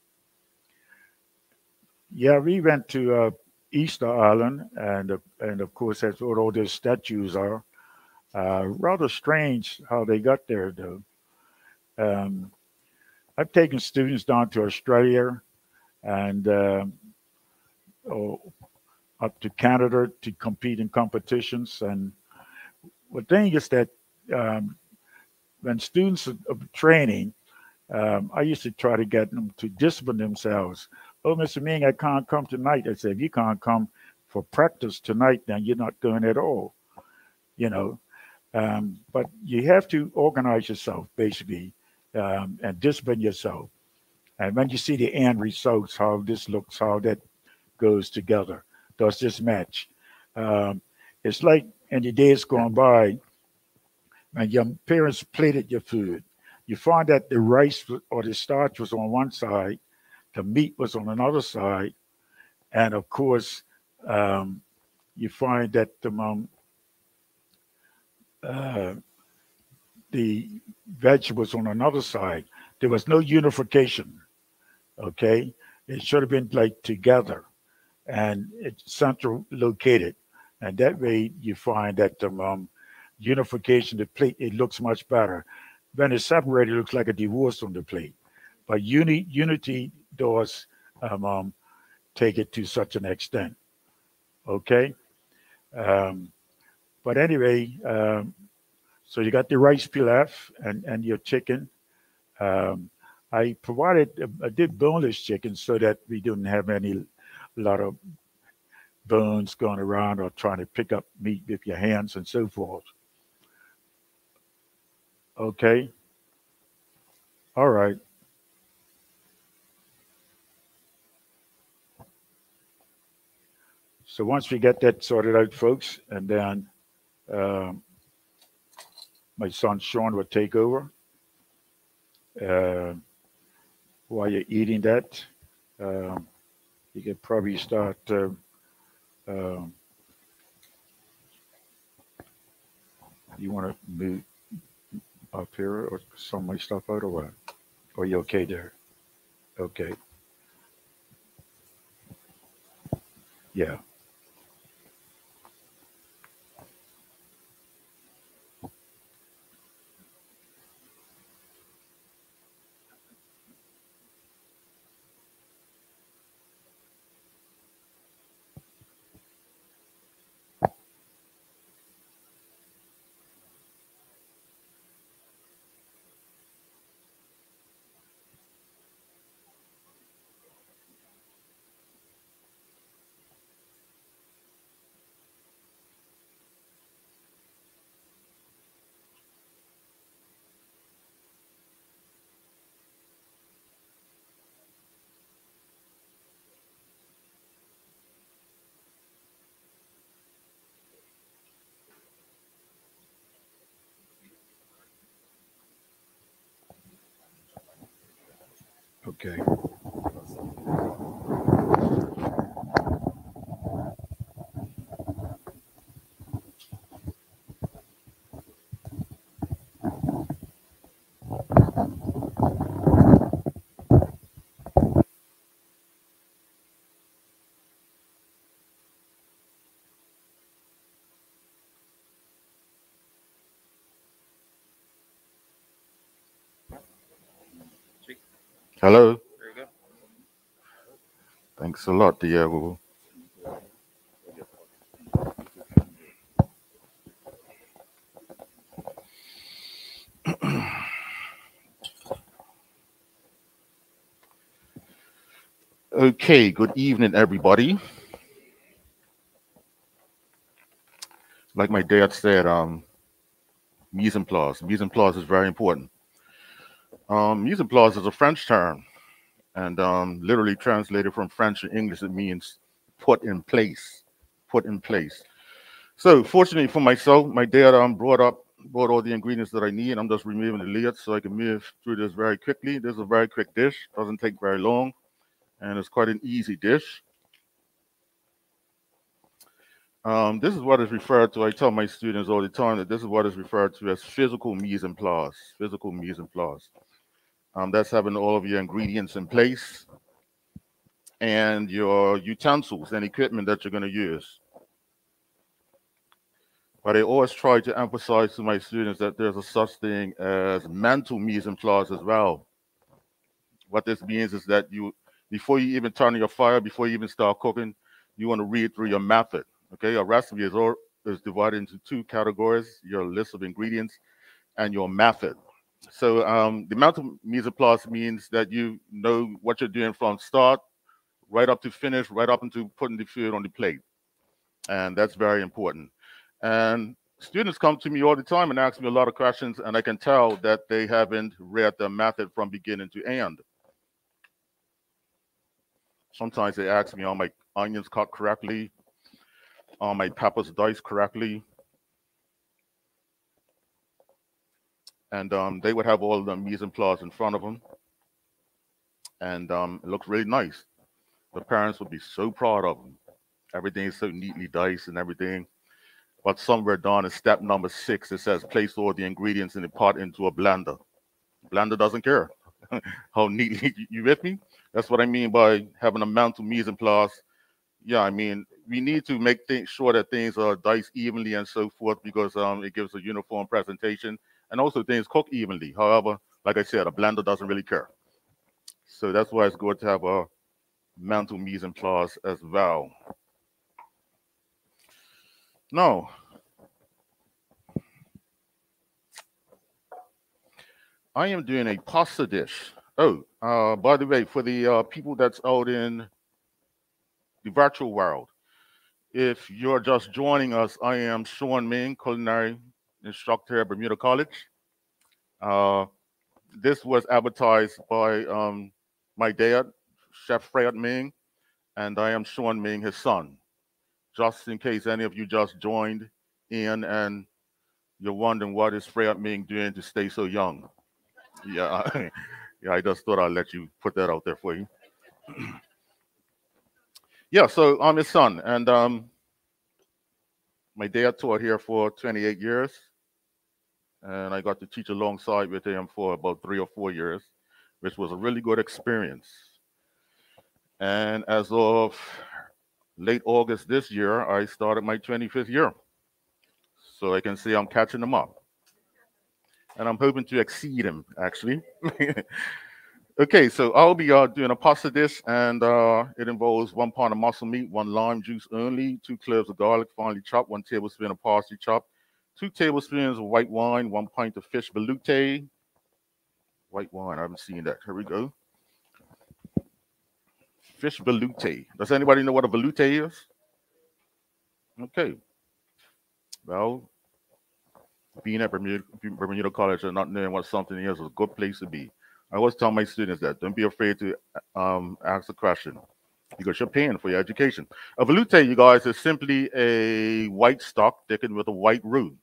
Yeah, we went to uh, Easter Island, and uh, and of course that's where all those statues are. Uh, rather strange how they got there, though. Um, I've taken students down to Australia and um oh, up to Canada to compete in competitions. And the thing is that um, when students are training, um, I used to try to get them to discipline themselves. Oh, Mr. Ming, I can't come tonight. I said, if you can't come for practice tonight, then you're not going at all. You know, um, but you have to organize yourself basically um, and discipline yourself. And when you see the end results, how this looks, how that goes together, does this match? Um, it's like in the days gone by, when your parents plated your food, you find that the rice or the starch was on one side, the meat was on another side, and of course, um, you find that the um, uh, the vegetables on another side. There was no unification. Okay, it should have been like together, and it's central located, and that way you find that the um, unification the plate it looks much better. When it's separated, it looks like a divorce on the plate. But uni, unity does um, um, take it to such an extent. Okay. Um, but anyway, um, so you got the rice pilaf and, and your chicken. Um, I provided, I did boneless chicken so that we didn't have any lot of bones going around or trying to pick up meat with your hands and so forth. Okay. All right. So once we get that sorted out, folks, and then um, my son Sean will take over. Uh, while you're eating that, um, you can probably start. Uh, um, you want to move up here or some my stuff out or what? Are you okay there? Okay. Yeah. Okay. Hello. There you go. Thanks a lot, Diego. Okay, good evening, everybody. Like my dad said, um, mise en place. Mise en place is very important. Um, mise en place is a French term, and um, literally translated from French to English, it means put in place. Put in place. So, fortunately for myself, my dad um, brought up brought all the ingredients that I need. I'm just removing the lids so I can move through this very quickly. This is a very quick dish, doesn't take very long, and it's quite an easy dish. Um, this is what is referred to. I tell my students all the time that this is what is referred to as physical mise en place. Physical mise en place. Um, that's having all of your ingredients in place and your utensils and equipment that you're going to use. But I always try to emphasize to my students that there's a such thing as mental mise en place as well. What this means is that you, before you even turn on your fire, before you even start cooking, you want to read through your method. Okay, a recipe is, all, is divided into two categories: your list of ingredients and your method. So um, the mise en place means that you know what you're doing from start right up to finish, right up into putting the food on the plate, and that's very important. And students come to me all the time and ask me a lot of questions, and I can tell that they haven't read the method from beginning to end. Sometimes they ask me, are my onions cut correctly? Are my peppers diced correctly? And um, they would have all the mise en place in front of them. And um, it looks really nice. The parents would be so proud of them. Everything is so neatly diced and everything. But somewhere down in step number six, it says place all the ingredients in the pot into a blender. Blender doesn't care [laughs] how neatly [laughs] you with me. That's what I mean by having a mental mise en place. Yeah, I mean we need to make sure that things are diced evenly and so forth because um, it gives a uniform presentation and also things cook evenly. However, like I said, a blender doesn't really care. So that's why it's good to have a mental mise en place as well. No. I am doing a pasta dish. Oh, uh, by the way, for the uh, people that's out in the virtual world, if you're just joining us, I am Sean Ming, culinary instructor at Bermuda College. Uh, this was advertised by um, my dad, Chef Fred Ming, and I am Sean Ming, his son just in case any of you just joined in and you're wondering what is Fred Ming doing to stay so young. Yeah, I, [laughs] yeah, I just thought I'd let you put that out there for you. [clears throat] yeah, so I'm his son, and um, my dad taught here for 28 years, and I got to teach alongside with him for about three or four years, which was a really good experience. And as of late August this year, I started my 25th year. So I can say I'm catching them up. And I'm hoping to exceed him, actually. [laughs] okay, so I'll be uh, doing a pasta dish, and uh, it involves one pound of mussel meat, one lime juice only, two cloves of garlic finely chopped, one tablespoon of parsley chopped, two tablespoons of white wine, one pint of fish velouté. White wine, I haven't seen that. Here we go fish velouté. Does anybody know what a velouté is? Okay. Well, being at Bermuda, Bermuda College and not knowing what something is is a good place to be. I always tell my students that don't be afraid to um, ask a question because you're paying for your education. A velouté, you guys, is simply a white stock thickened with a white roux.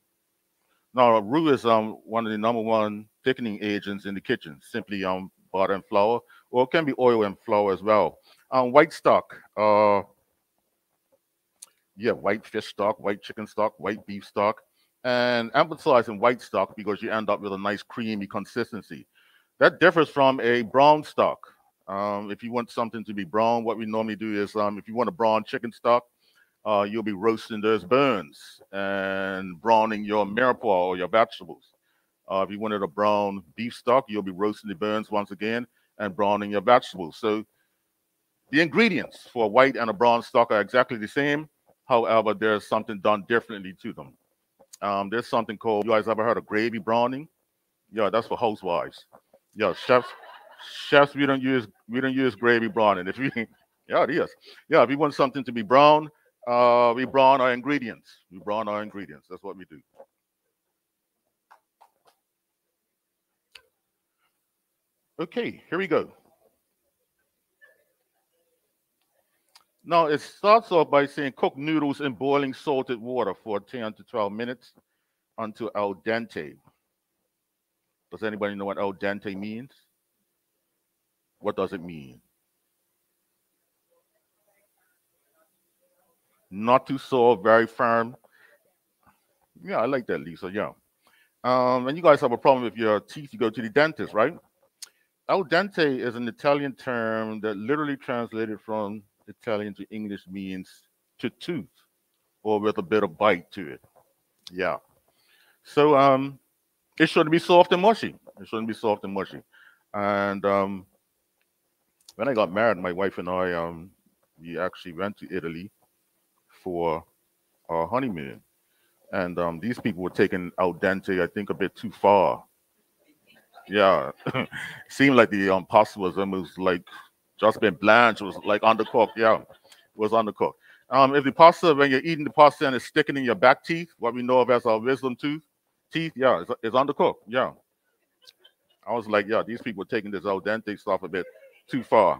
Now, a roux is um, one of the number one thickening agents in the kitchen. Simply um, butter and flour, or it can be oil and flour as well. Um, white stock, uh, yeah, white fish stock, white chicken stock, white beef stock, and emphasizing white stock because you end up with a nice creamy consistency. That differs from a brown stock. Um, if you want something to be brown, what we normally do is um, if you want a brown chicken stock, uh, you'll be roasting those bones and browning your mirepoix or your vegetables. Uh, if you wanted a brown beef stock, you'll be roasting the bones once again and browning your vegetables. So the ingredients for a white and a brown stock are exactly the same. However, there's something done differently to them. Um, there's something called, you guys ever heard of gravy browning? Yeah, that's for housewives. Yeah, chefs, chefs, we don't use we don't use gravy browning. If you [laughs] yeah, it is. Yeah, if you want something to be brown, uh, we brown our ingredients. We brown our ingredients. That's what we do. Okay, here we go. Now it starts off by saying cook noodles in boiling salted water for 10 to 12 minutes until al dente. Does anybody know what al dente means? What does it mean? Not too soft, very firm. Yeah, I like that, Lisa. Yeah. Um, and you guys have a problem with your teeth, you go to the dentist, right? Al dente is an Italian term that literally translated from Italian to English means to tooth or with a bit of bite to it. Yeah. So um it shouldn't be soft and mushy. It shouldn't be soft and mushy. And um when I got married, my wife and I um we actually went to Italy for our honeymoon. And um these people were taking al dente, I think, a bit too far. Yeah. [laughs] Seemed like the um pasta was almost like just been blanched, was like undercooked. Yeah, was undercooked. Um, if the pasta, when you're eating the pasta and it's sticking in your back teeth, what we know of as our wisdom tooth teeth, yeah, it's, it's undercooked. Yeah. I was like, yeah, these people are taking this al dente stuff a bit too far.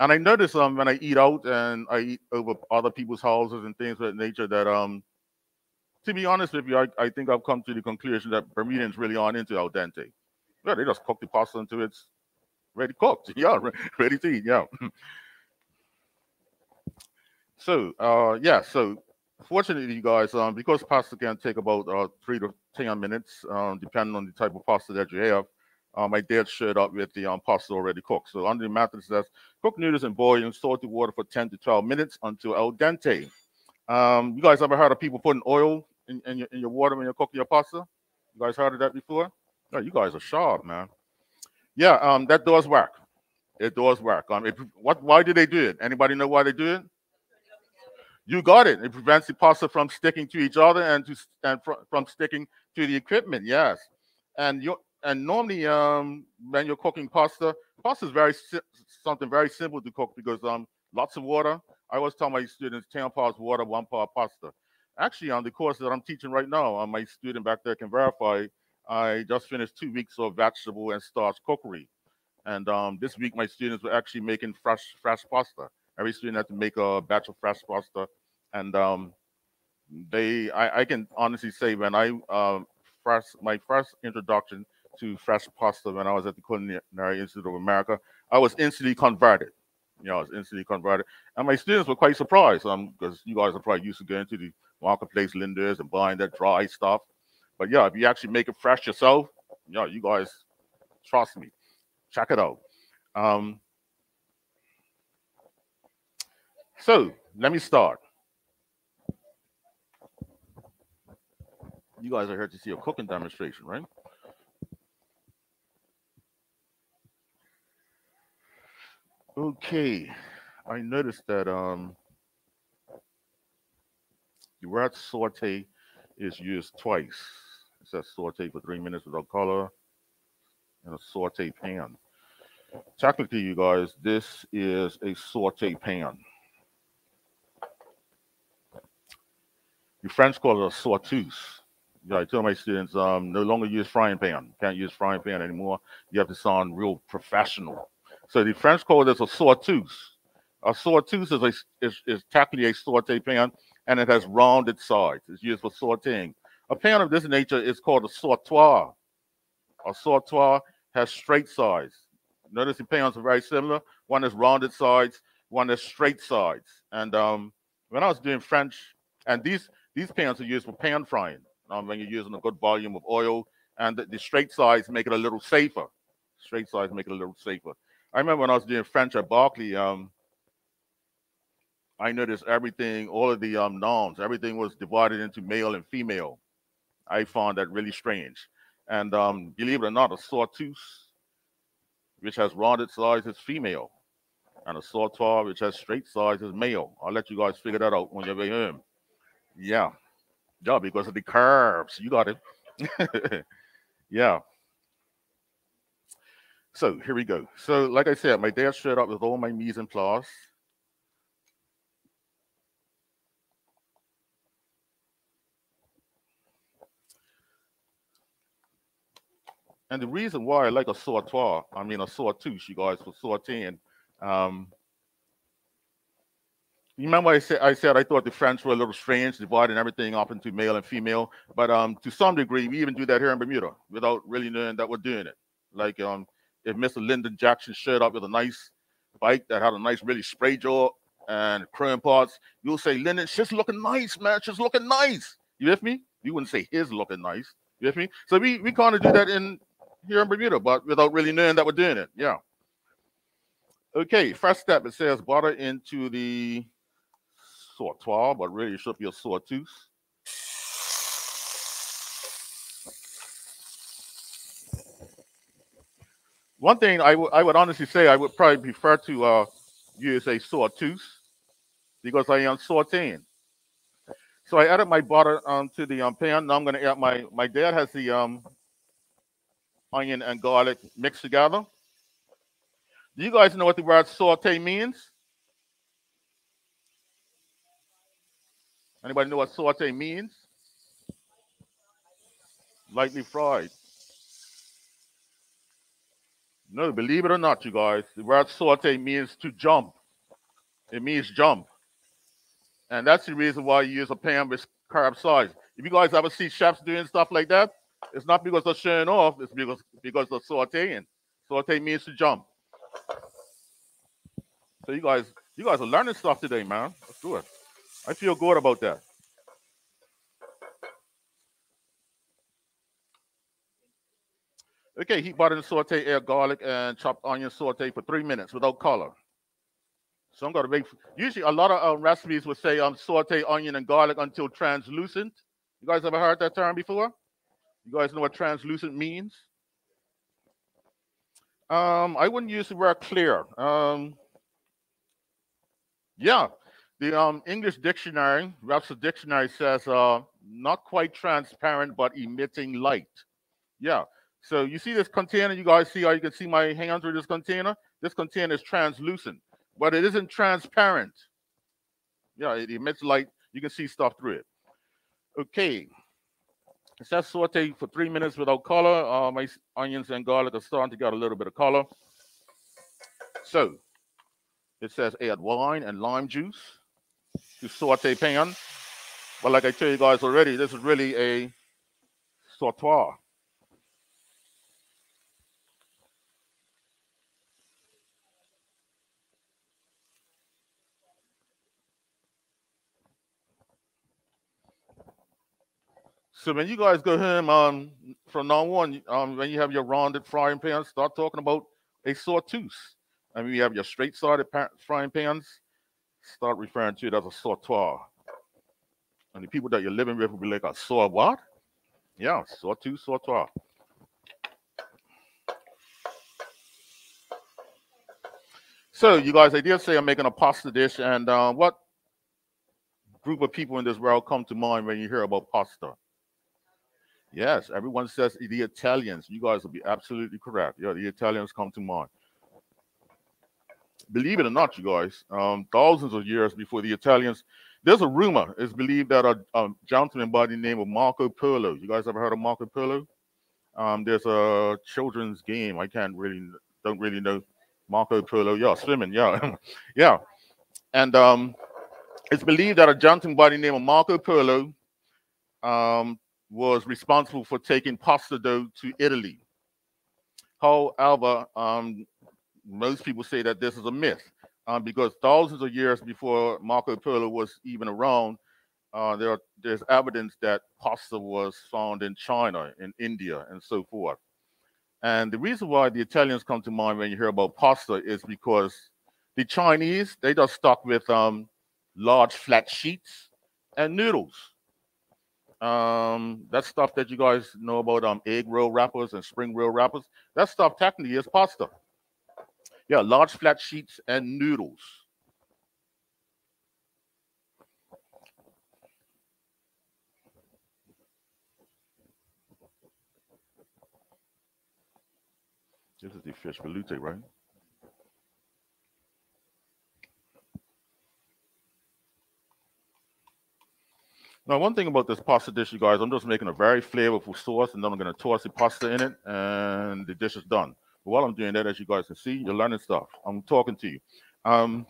And I notice um when I eat out and I eat over other people's houses and things of that nature that um to be honest with you, I, I think I've come to the conclusion that Bermudians really aren't into al dente. Yeah, they just cook the pasta until it's ready cooked. [laughs] Yeah, ready to eat. Yeah. so uh yeah, so fortunately you guys, um because pasta can take about uh three to ten minutes, um, depending on the type of pasta that you have. Um, my dad showed up with the um, pasta already cooked. So under the method says cook noodles in boiling salty water for 10 to 12 minutes until al dente. Um, you guys ever heard of people putting oil in, in, your, in your water when you're cooking your pasta? You guys heard of that before? Oh, you guys are sharp, man. Yeah, um, that does work. It does work. Um, what? Why do they do it? Anybody know why they do it? You got it. It prevents the pasta from sticking to each other and to and fr from sticking to the equipment. Yes, and you and normally um when you're cooking pasta, pasta is very something very simple to cook because um lots of water. I always tell my students 10 parts water, one part pasta. Actually, on the course that I'm teaching right now, um, my student back there can verify I just finished two weeks of vegetable and starch cookery. And um, this week, my students were actually making fresh, fresh pasta. Every student had to make a batch of fresh pasta. And um, they, I, I, can honestly say, when I, uh, first, my first introduction to fresh pasta when I was at the Culinary Institute of America, I was instantly converted. You know, I was instantly converted. And my students were quite surprised because um, you guys are probably used to going to the marketplace lenders and buying that dry stuff. But yeah, if you actually make it fresh yourself, yeah, you guys trust me. Check it out. Um, so let me start. You guys are here to see a cooking demonstration, right? Okay, I noticed that um, the word saute is used twice. It says saute for three minutes without color in a saute pan. Technically, you guys, this is a saute pan. The French call it a sauteuse. Yeah, I tell my students, um, no longer use frying pan. Can't use frying pan anymore. You have to sound real professional. So the French call this a sauteuse. A sauteuse is, a, is, is technically a saute pan and it has rounded sides. It's used for sauteing. A pan of this nature is called a sautoir. A sautoir has straight sides. Notice the pans are very similar. One is rounded sides, one is straight sides. And um, when I was doing French, and these these pans are used for pan frying. Um, when you're using a good volume of oil, and the, the straight sides make it a little safer. Straight sides make it a little safer. I remember when I was doing French at Berkeley, um, I noticed everything, all of the um, norms, everything was divided into male and female. I found that really strange. And um, believe it or not, a sauteuse, which has rounded sides, is female. And a sautoir, which has straight sides, is male. I'll let you guys figure that out when you're home. Yeah. Yeah, because of the curves. You got it. [laughs] yeah. So here we go. So, like I said, my dad showed up with all my mise en place. And the reason why I like a sautoir, I mean a sauteuse, you guys, for sauteing. Um, you remember I said I said I thought the French were a little strange, dividing everything up into male and female. But um, to some degree, we even do that here in Bermuda without really knowing that we're doing it. Like um, if Mr. Lyndon Jackson showed up with a nice bike that had a nice, really spray jaw and chrome parts, you'll say, Lyndon, she's looking nice, man. She's looking nice. You with me? You wouldn't say his looking nice. You with me? So we we kind of do that in here in Bermuda, but without really knowing that we're doing it. Yeah. Okay, first step it says butter into the sautoir, but really it should be a sauteuse. One thing I, I would honestly say I would probably prefer to uh, use a sauteuse because I am sauteing. So I added my butter onto the um, pan. Now I'm going to add my, my dad has the um, onion and garlic mixed together. Do you guys know what the word saute means? Anybody know what saute means? Lightly fried. No, believe it or not, you guys, the word saute means to jump. It means jump. And that's the reason why you use a pan with carb size. If you guys ever see chefs doing stuff like that, it's not because they're showing off, it's because because they're sauteing. Saute means to jump. So you guys, you guys are learning stuff today, man. Let's do it. I feel good about that. Okay, heat butter and saute air garlic and chopped onion saute for three minutes without color. So I'm gonna make. Usually, a lot of uh, recipes would say um saute onion and garlic until translucent. You guys ever heard that term before? You guys know what translucent means? Um, I wouldn't use the word clear. Um, yeah, the um, English dictionary, Webster Dictionary says uh, not quite transparent, but emitting light. Yeah. So you see this container, you guys see how you can see my hands through this container? This container is translucent, but it isn't transparent. Yeah, it emits light. You can see stuff through it. Okay. It says saute for three minutes without color. Uh, my onions and garlic are starting to get a little bit of color. So it says add wine and lime juice to saute pan. But like I tell you guys already, this is really a sautoir. So when you guys go home um, from now on, um, when you have your rounded frying pans, start talking about a sauteuse. I mean, you have your straight-sided frying pans, start referring to it as a sautoir. And the people that you're living with will be like, a saw what? Yeah, sauteuse, sautoir. So you guys, I did say I'm making a pasta dish, and uh, what group of people in this world come to mind when you hear about pasta? Yes, everyone says the Italians. You guys will be absolutely correct. Yeah, the Italians come to mind. Believe it or not, you guys, um, thousands of years before the Italians, there's a rumor. It's believed that a, a, gentleman by the name of Marco Polo. You guys ever heard of Marco Polo? Um, there's a children's game. I can't really, don't really know Marco Polo. Yeah, swimming. Yeah, [laughs] yeah. And um, it's believed that a gentleman by the name of Marco Polo um, was responsible for taking pasta dough to Italy. However, um, most people say that this is a myth um, because thousands of years before Marco Polo was even around, uh, there are, there's evidence that pasta was found in China, in India, and so forth. And the reason why the Italians come to mind when you hear about pasta is because the Chinese, they just stuck with um, large flat sheets and noodles. Um, that stuff that you guys know about um, egg roll wrappers and spring roll wrappers, that stuff technically is pasta. Yeah, large flat sheets and noodles. This is the fish velouté, right? Now, one thing about this pasta dish, you guys, I'm just making a very flavorful sauce, and then I'm going to toss the pasta in it, and the dish is done. But while I'm doing that, as you guys can see, you're learning stuff. I'm talking to you. Um,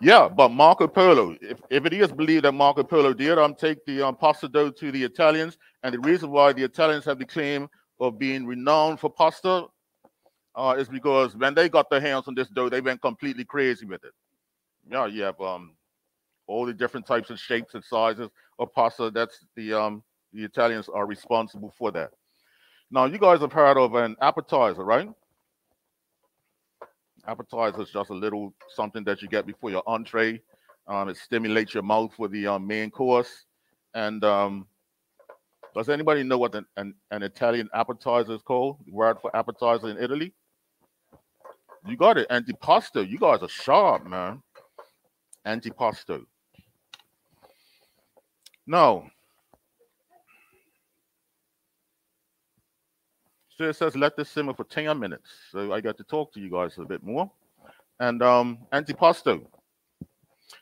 yeah, but Marco Polo, if, if it is believed that Marco Polo did, I'm take the um, pasta dough to the Italians, and the reason why the Italians have the claim of being renowned for pasta uh, is because when they got their hands on this dough, they went completely crazy with it. Yeah, you have um, all the different types of shapes and sizes of pasta. That's the um, the Italians are responsible for that. Now, you guys have heard of an appetizer, right? Appetizer is just a little something that you get before your entree. Um, it stimulates your mouth for the um, main course. And um, does anybody know what an, an, an Italian appetizer is called? The word for appetizer in Italy? You got it. Antipasto. You guys are sharp, man. Antipasto. Now, so it says let this simmer for 10 minutes. So I got to talk to you guys a bit more. And um, antipasto.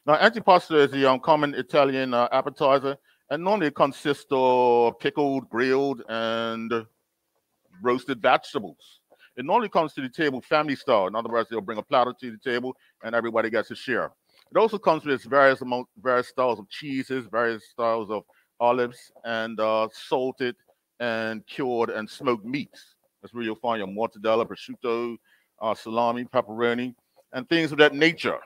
Now, antipasto is the um, common Italian uh, appetizer, and normally it consists of pickled, grilled, and roasted vegetables. It normally comes to the table family style. In other words, they'll bring a platter to the table, and everybody gets a share. It also comes with various amount, various styles of cheeses, various styles of olives, and uh, salted and cured and smoked meats. That's where you'll find your mortadella, prosciutto, uh, salami, pepperoni, and things of that nature.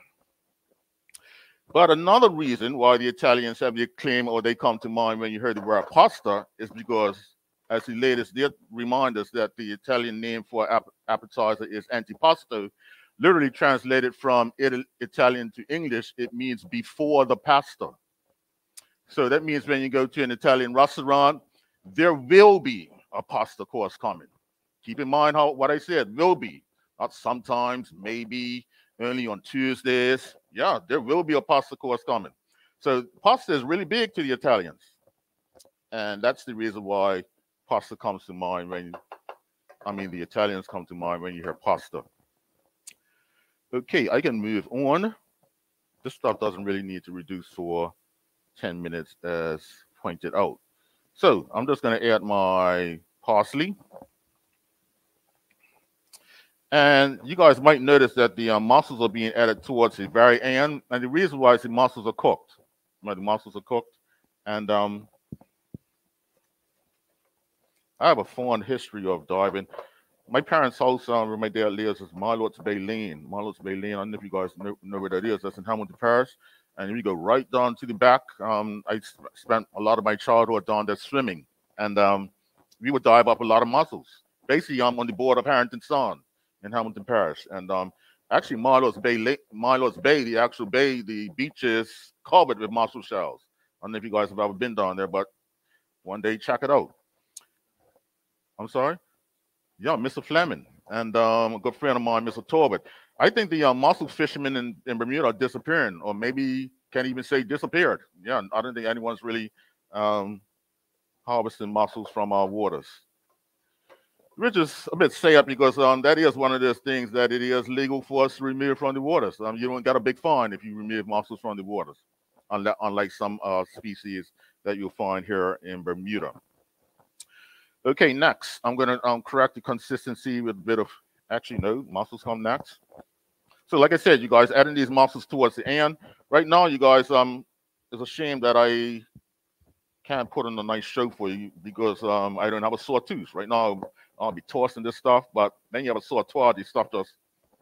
But another reason why the Italians have the claim or they come to mind when you heard the word pasta is because, as the latest did remind us, that the Italian name for appetizer is antipasto, literally translated from Italian to English, it means before the pasta. So that means when you go to an Italian restaurant, there will be a pasta course coming. Keep in mind how what I said will be, not sometimes, maybe only on Tuesdays. Yeah, there will be a pasta course coming. So pasta is really big to the Italians. And that's the reason why pasta comes to mind when I mean the Italians come to mind when you hear pasta. Okay, I can move on. This stuff doesn't really need to reduce for 10 minutes as pointed out. So I'm just going to add my parsley. And you guys might notice that the um, mussels are being added towards the very end. And the reason why is the mussels are cooked. Right, the mussels are cooked. And um, I have a fond history of diving my parents' house um, where my dad lives is Marlot's Bay Lane. Marlot's Bay Lane. I don't know if you guys know, know where that is. That's in Hamilton Parish. And we go right down to the back. Um, I spent a lot of my childhood down there swimming, and um, we would dive up a lot of mussels. Basically, I'm on the board of Harrington Sound in Hamilton Parish, and um, actually Marlot's Bay, Lake, Bay, the actual bay, the beach is covered with mussel shells. I don't know if you guys have ever been down there, but one day check it out. I'm sorry yeah, Mr. Fleming and um, a good friend of mine, Mr. Torbett. I think the uh, mussel fishermen in, in Bermuda are disappearing, or maybe can't even say disappeared. Yeah, I don't think anyone's really um, harvesting mussels from our waters. Which is a bit sad because um, that is one of those things that it is legal for us to remove from the waters. Um, you don't got a big fine if you remove mussels from the waters, unlike, unlike some uh, species that you'll find here in Bermuda. Okay, next, I'm going to um, correct the consistency with a bit of, actually, no, mussels come next. So like I said, you guys adding these mussels towards the end. Right now, you guys, um, it's a shame that I can't put on a nice show for you because um, I don't have a sauteuse. Right now, I'll be tossing this stuff. But then you saw a tour, this stuff just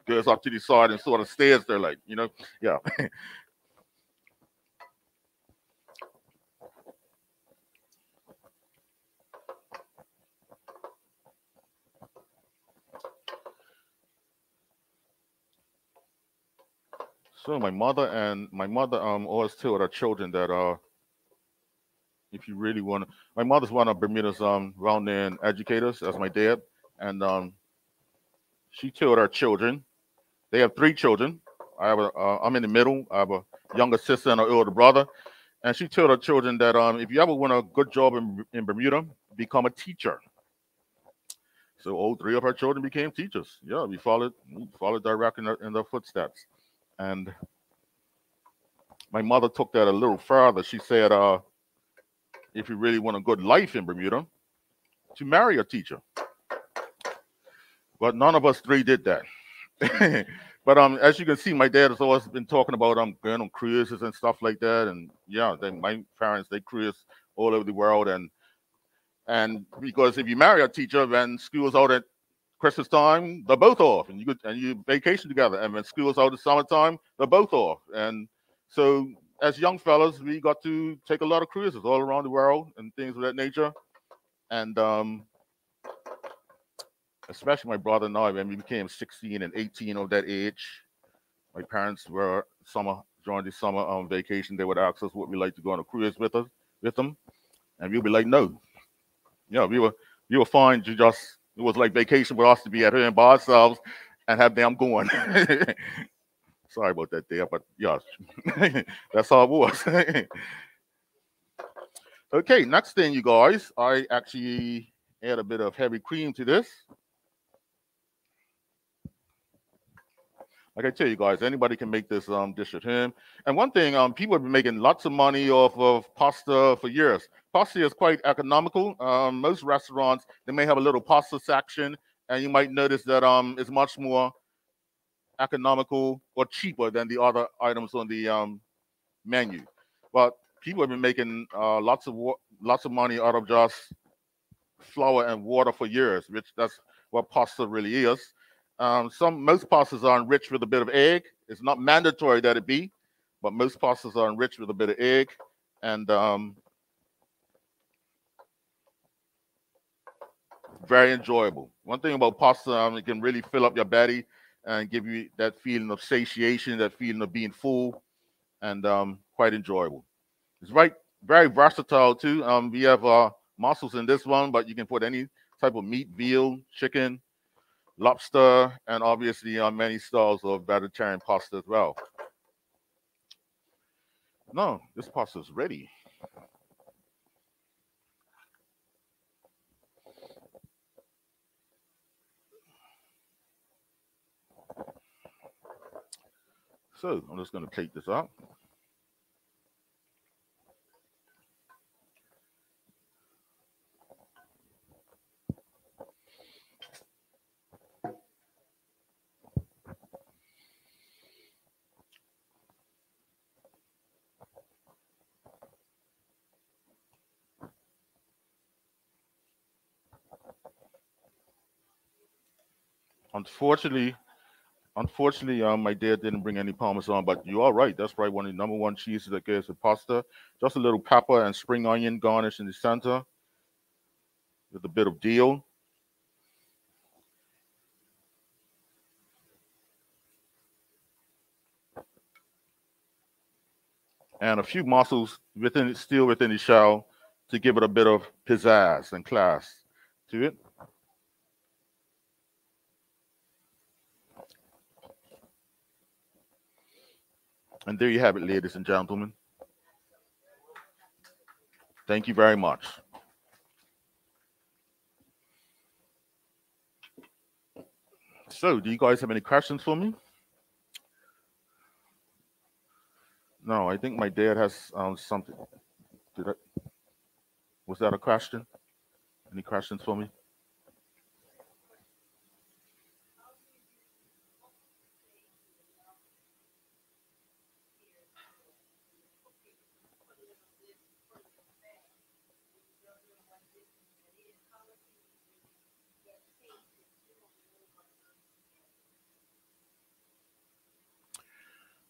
goes up to the side and sort of stays there, like, you know, yeah. [laughs] So my mother and my mother um always told her children that uh if you really want to my mother's one of Bermuda's um well-known educators, as my dad, and um she told her children, they have three children. I have a uh, I'm in the middle, I have a younger sister and an older brother. And she told her children that um if you ever want a good job in, in Bermuda, become a teacher. So all three of her children became teachers. Yeah, we followed we followed directly in in their footsteps. And my mother took that a little further. She said, uh, if you really want a good life in Bermuda, to marry a teacher. But none of us three did that. [laughs] but um, as you can see, my dad has always been talking about um going on cruises and stuff like that. And yeah, then my parents they cruise all over the world and and because if you marry a teacher, then school's out at Christmas time, they're both off, and you could and you vacation together. And when school's out in summertime, they're both off. And so, as young fellas, we got to take a lot of cruises all around the world and things of that nature. And um, especially my brother and I, when we became 16 and 18 of that age, my parents were summer during the summer um, vacation. They would ask us what we like to go on a cruise with us with them, and we'd be like, no. Yeah, we were we were fine to just it was like vacation for us to be at home by ourselves and have them going. [laughs] Sorry about that there, but yeah, [laughs] that's how it was. [laughs] okay, next thing, you guys, I actually add a bit of heavy cream to this. Like I tell you guys, anybody can make this um, dish at home. And one thing, um, people have been making lots of money off of pasta for years. Pasta is quite economical. Um, most restaurants they may have a little pasta section, and you might notice that um, it's much more economical or cheaper than the other items on the um, menu. But people have been making uh, lots of lots of money out of just flour and water for years, which that's what pasta really is. Um, some most pastas are enriched with a bit of egg. It's not mandatory that it be, but most pastas are enriched with a bit of egg, and um, very enjoyable. One thing about pasta, um, it can really fill up your belly and give you that feeling of satiation, that feeling of being full, and um, quite enjoyable. It's right, very versatile too. Um, we have uh, mussels in this one, but you can put any type of meat, veal, chicken, lobster, and obviously uh, many styles of vegetarian pasta as well. No, this pasta is ready. So I'm just going to take this out. Unfortunately, Unfortunately, um, my dad didn't bring any parmesan, but you are right. That's right. One of the number one cheeses that goes with pasta. Just a little pepper and spring onion garnish in the center with a bit of dill. And a few mussels within still within the shell to give it a bit of pizzazz and class to it. And there you have it, ladies and gentlemen. Thank you very much. So, do you guys have any questions for me? No, I think my dad has um, something. Did I, was that a question? Any questions for me?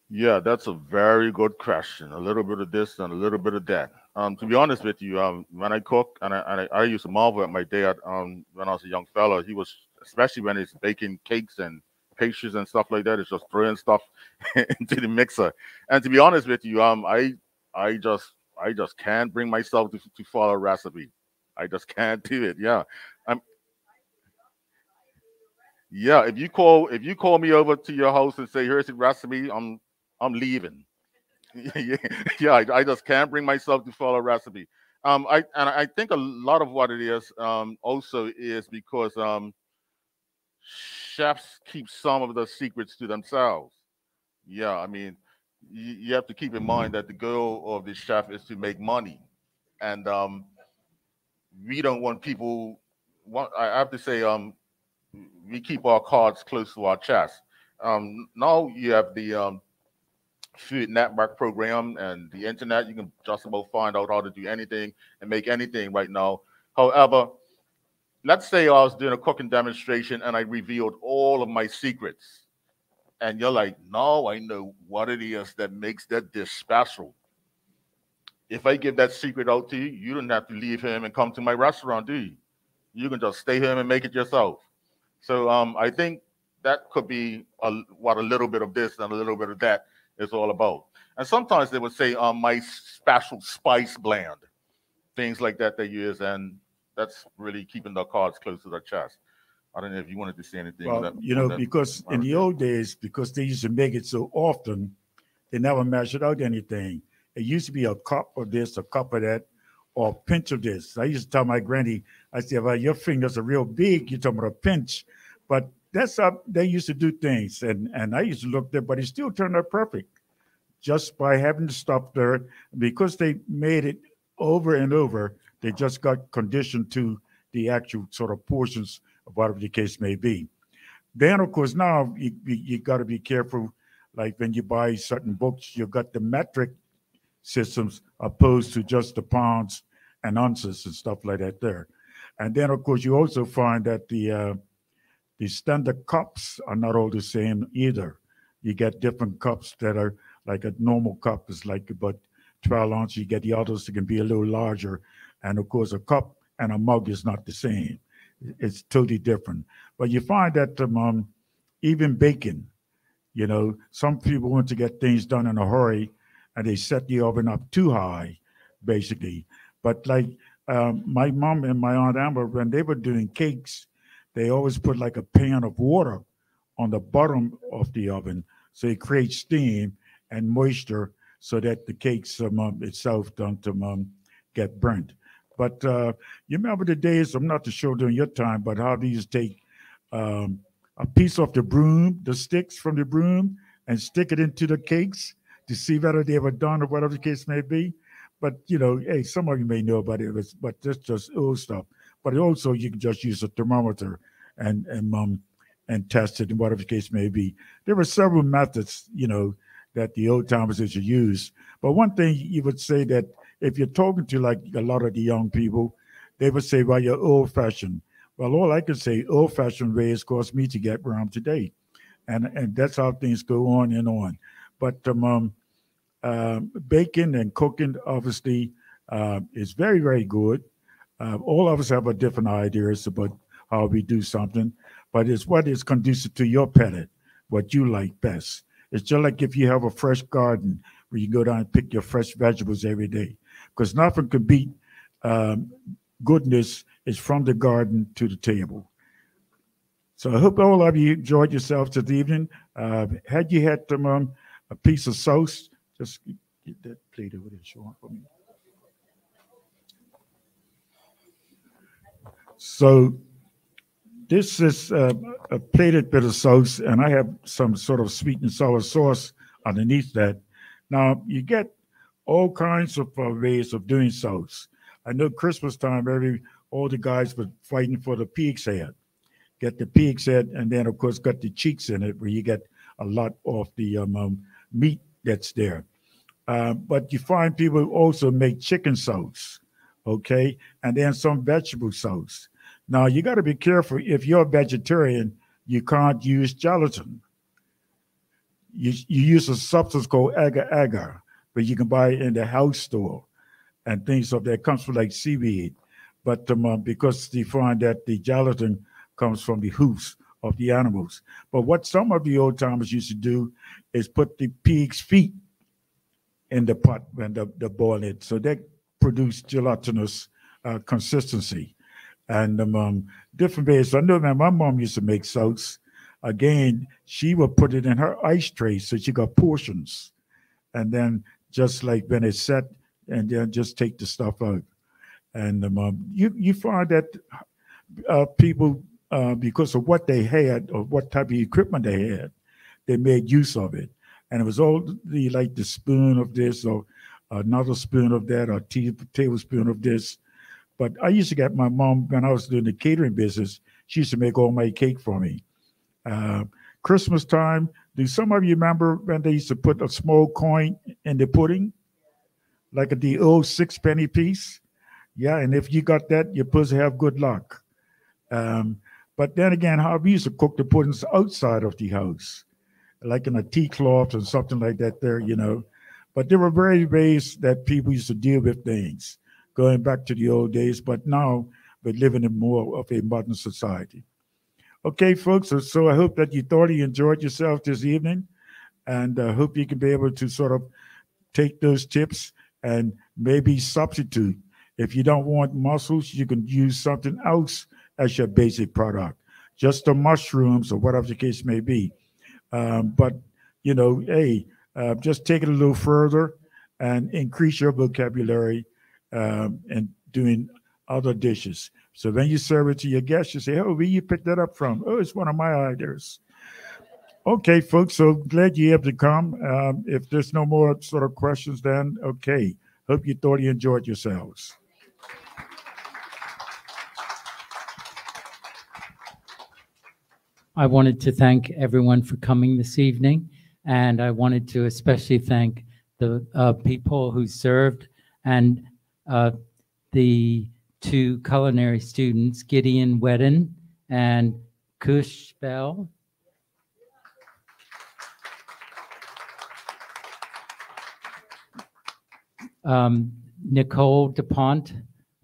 Yeah, that's a very good question. A little bit of this and a little bit of that. Um, to be honest with you, um, when I cook, and I, and I, I used to marvel at my dad um, when I was a young fella. He was, especially when he's baking cakes and pastries and stuff like that, it's just throwing stuff [laughs] into the mixer. And to be honest with you, um, I I just I just can't bring myself to, to follow a recipe. I just can't do it. Yeah, I'm. Yeah, if you call if you call me over to your house and say here's the recipe, I'm I'm leaving. [laughs] yeah, I, I, just can't bring myself to follow a recipe. Um, I and I think a lot of what it is um also is because um chefs keep some of the secrets to themselves. Yeah, I mean, you, you have to keep in mind that the goal of the chef is to make money, and um, we don't want people. Want, I have to say, um, we keep our cards close to our chest. Um, now you have the um, Food Network program and the internet. You can just about find out how to do anything and make anything right now. However, let's say I was doing a cooking demonstration and I revealed all of my secrets. And you're like, no, I know what it is that makes that dish special. If I give that secret out to you, you don't have to leave him and come to my restaurant, do you? You can just stay here and make it yourself. So um, I think that could be a, what a little bit of this and a little bit of that is all about. And sometimes they would say, um, my special spice blend, things like that they use. And that's really keeping the cards close to their chest. I don't know if you wanted to say anything. Well, that, you know, because in the old days, because they used to make it so often, they never measured out anything. It used to be a cup of this, a cup of that, or a pinch of this. I used to tell my granny, I said, well, your fingers are real big. You're talking about a pinch. But that's how they used to do things. And, and I used to look there, but it still turned out perfect just by having to stop there because they made it over and over they just got conditioned to the actual sort of portions of whatever the case may be. Then, of course, now you, you, you got to be careful. Like when you buy certain books, you've got the metric systems opposed to just the pounds and ounces and stuff like that there. And then, of course, you also find that the uh, the standard cups are not all the same either. You get different cups that are like a normal cup is like about 12 ounces. You get the others that can be a little larger. And of course, a cup and a mug is not the same. It's totally different. But you find that um, um, even baking, you know, some people want to get things done in a hurry and they set the oven up too high, basically. But like um, my mom and my aunt Amber, when they were doing cakes, they always put like a pan of water on the bottom of the oven so it creates steam and moisture so that the cakes um, um itself don't um, get burnt. But uh, you remember the days, I'm not too sure during your time, but how these take um, a piece of the broom, the sticks from the broom, and stick it into the cakes to see whether they were done or whatever the case may be. But you know, hey, some of you may know about it, but that's just old stuff. But also, you can just use a thermometer and and um and test it, in whatever the case may be. There were several methods, you know, that the old timers used to use. But one thing you would say that if you're talking to like a lot of the young people, they would say, well, you're old fashioned. Well, all I can say, old fashioned ways caused me to get where I'm today. And, and that's how things go on and on. But um, um, uh, baking and cooking, obviously, uh, is very, very good. Uh, all of us have a different ideas about how we do something, but it's what is conducive to your palate, what you like best. It's just like if you have a fresh garden where you go down and pick your fresh vegetables every day because nothing can beat um, goodness is from the garden to the table. So I hope all of you enjoyed yourselves this evening. Uh, had you had some, um, a piece of souse, just get that plate over there, Sean, for me. So this is a plated bit of souse, and I have some sort of sweet and sour sauce underneath that. Now you get all kinds of uh, ways of doing souse. I know Christmas time, every all the guys were fighting for the pig's head. Get the pig's head, and then of course got the cheeks in it, where you get a lot of the um, um, meat that's there. Uh, but you find people who also make chicken souse, okay, and then some vegetable souse. Now you got to be careful. If you're a vegetarian, you can't use gelatin you, you use a substance called agar agar, but you can buy it in the house store and things of that comes from like seaweed. But um, uh, because they find that the gelatin comes from the hoofs of the animals. But what some of the old timers used to do is put the pig's feet in the pot when the, the boil it. So that produced gelatinous uh, consistency. And um, um, different ways. I know that my mom used to make soaks. Again, she would put it in her ice tray so she got portions. And then just like when it's set, and then just take the stuff out. And um, um, you you find that uh, people, uh, because of what they had or what type of equipment they had, they made use of it. And it was all the like the spoon of this or another spoon of that or tea, tablespoon of this. But I used to get my mom when I was doing the catering business. She used to make all my cake for me. Uh, Christmas time. Do some of you remember when they used to put a small coin in the pudding, like the old six penny piece? Yeah, and if you got that, you're supposed to have good luck. Um, but then again, how we used to cook the puddings outside of the house, like in a tea cloth or something like that. There, you know. But there were very ways that people used to deal with things, going back to the old days. But now we're living in more of a modern society. Okay, folks. So, so I hope that you thoroughly enjoyed yourself this evening, and I hope you can be able to sort of take those tips and maybe substitute. If you don't want mussels, you can use something else as your basic product, just the mushrooms or whatever the case may be. Um, but you know, hey, uh, just take it a little further and increase your vocabulary um, and doing other dishes. So when you serve it to your guests, you say, "Oh, where you picked that up from? Oh, it's one of my ideas." Okay, folks. So glad you have to come. Um, if there's no more sort of questions, then okay. Hope you thought you enjoyed yourselves. I wanted to thank everyone for coming this evening, and I wanted to especially thank the uh, people who served and uh, the two culinary students, Gideon Wedden and Kush Bell. Um, Nicole DuPont,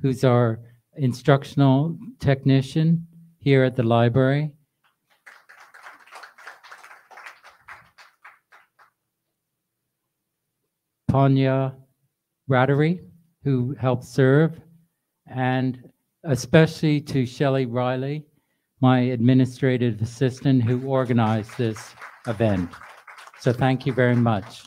who's our instructional technician here at the library. Panya Rattery, who helped serve, and especially to Shelley Riley, my administrative assistant who organized this event. So thank you very much.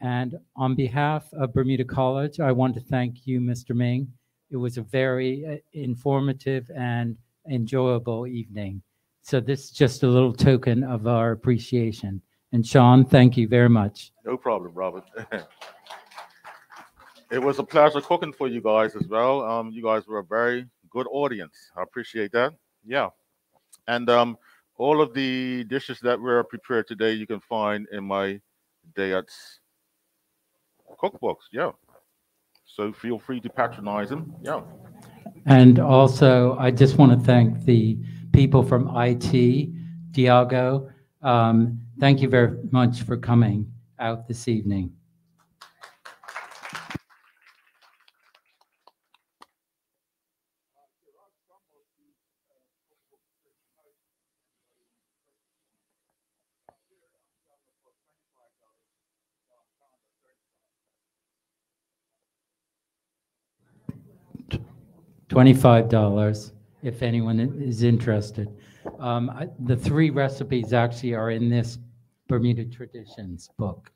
And on behalf of Bermuda College, I want to thank you, Mr. Ming. It was a very uh, informative and enjoyable evening. So this is just a little token of our appreciation. And Sean, thank you very much. No problem, Robert. [laughs] it was a pleasure cooking for you guys as well. Um, you guys were a very good audience. I appreciate that. Yeah. And um, all of the dishes that were prepared today, you can find in my Dayat's cookbooks. Yeah. So feel free to patronize them. Yeah. And also, I just want to thank the people from IT, Diago. Um, thank you very much for coming out this evening. Twenty-five dollars, if anyone is interested. Um, I- the three recipes actually are in this Bermuda Traditions book.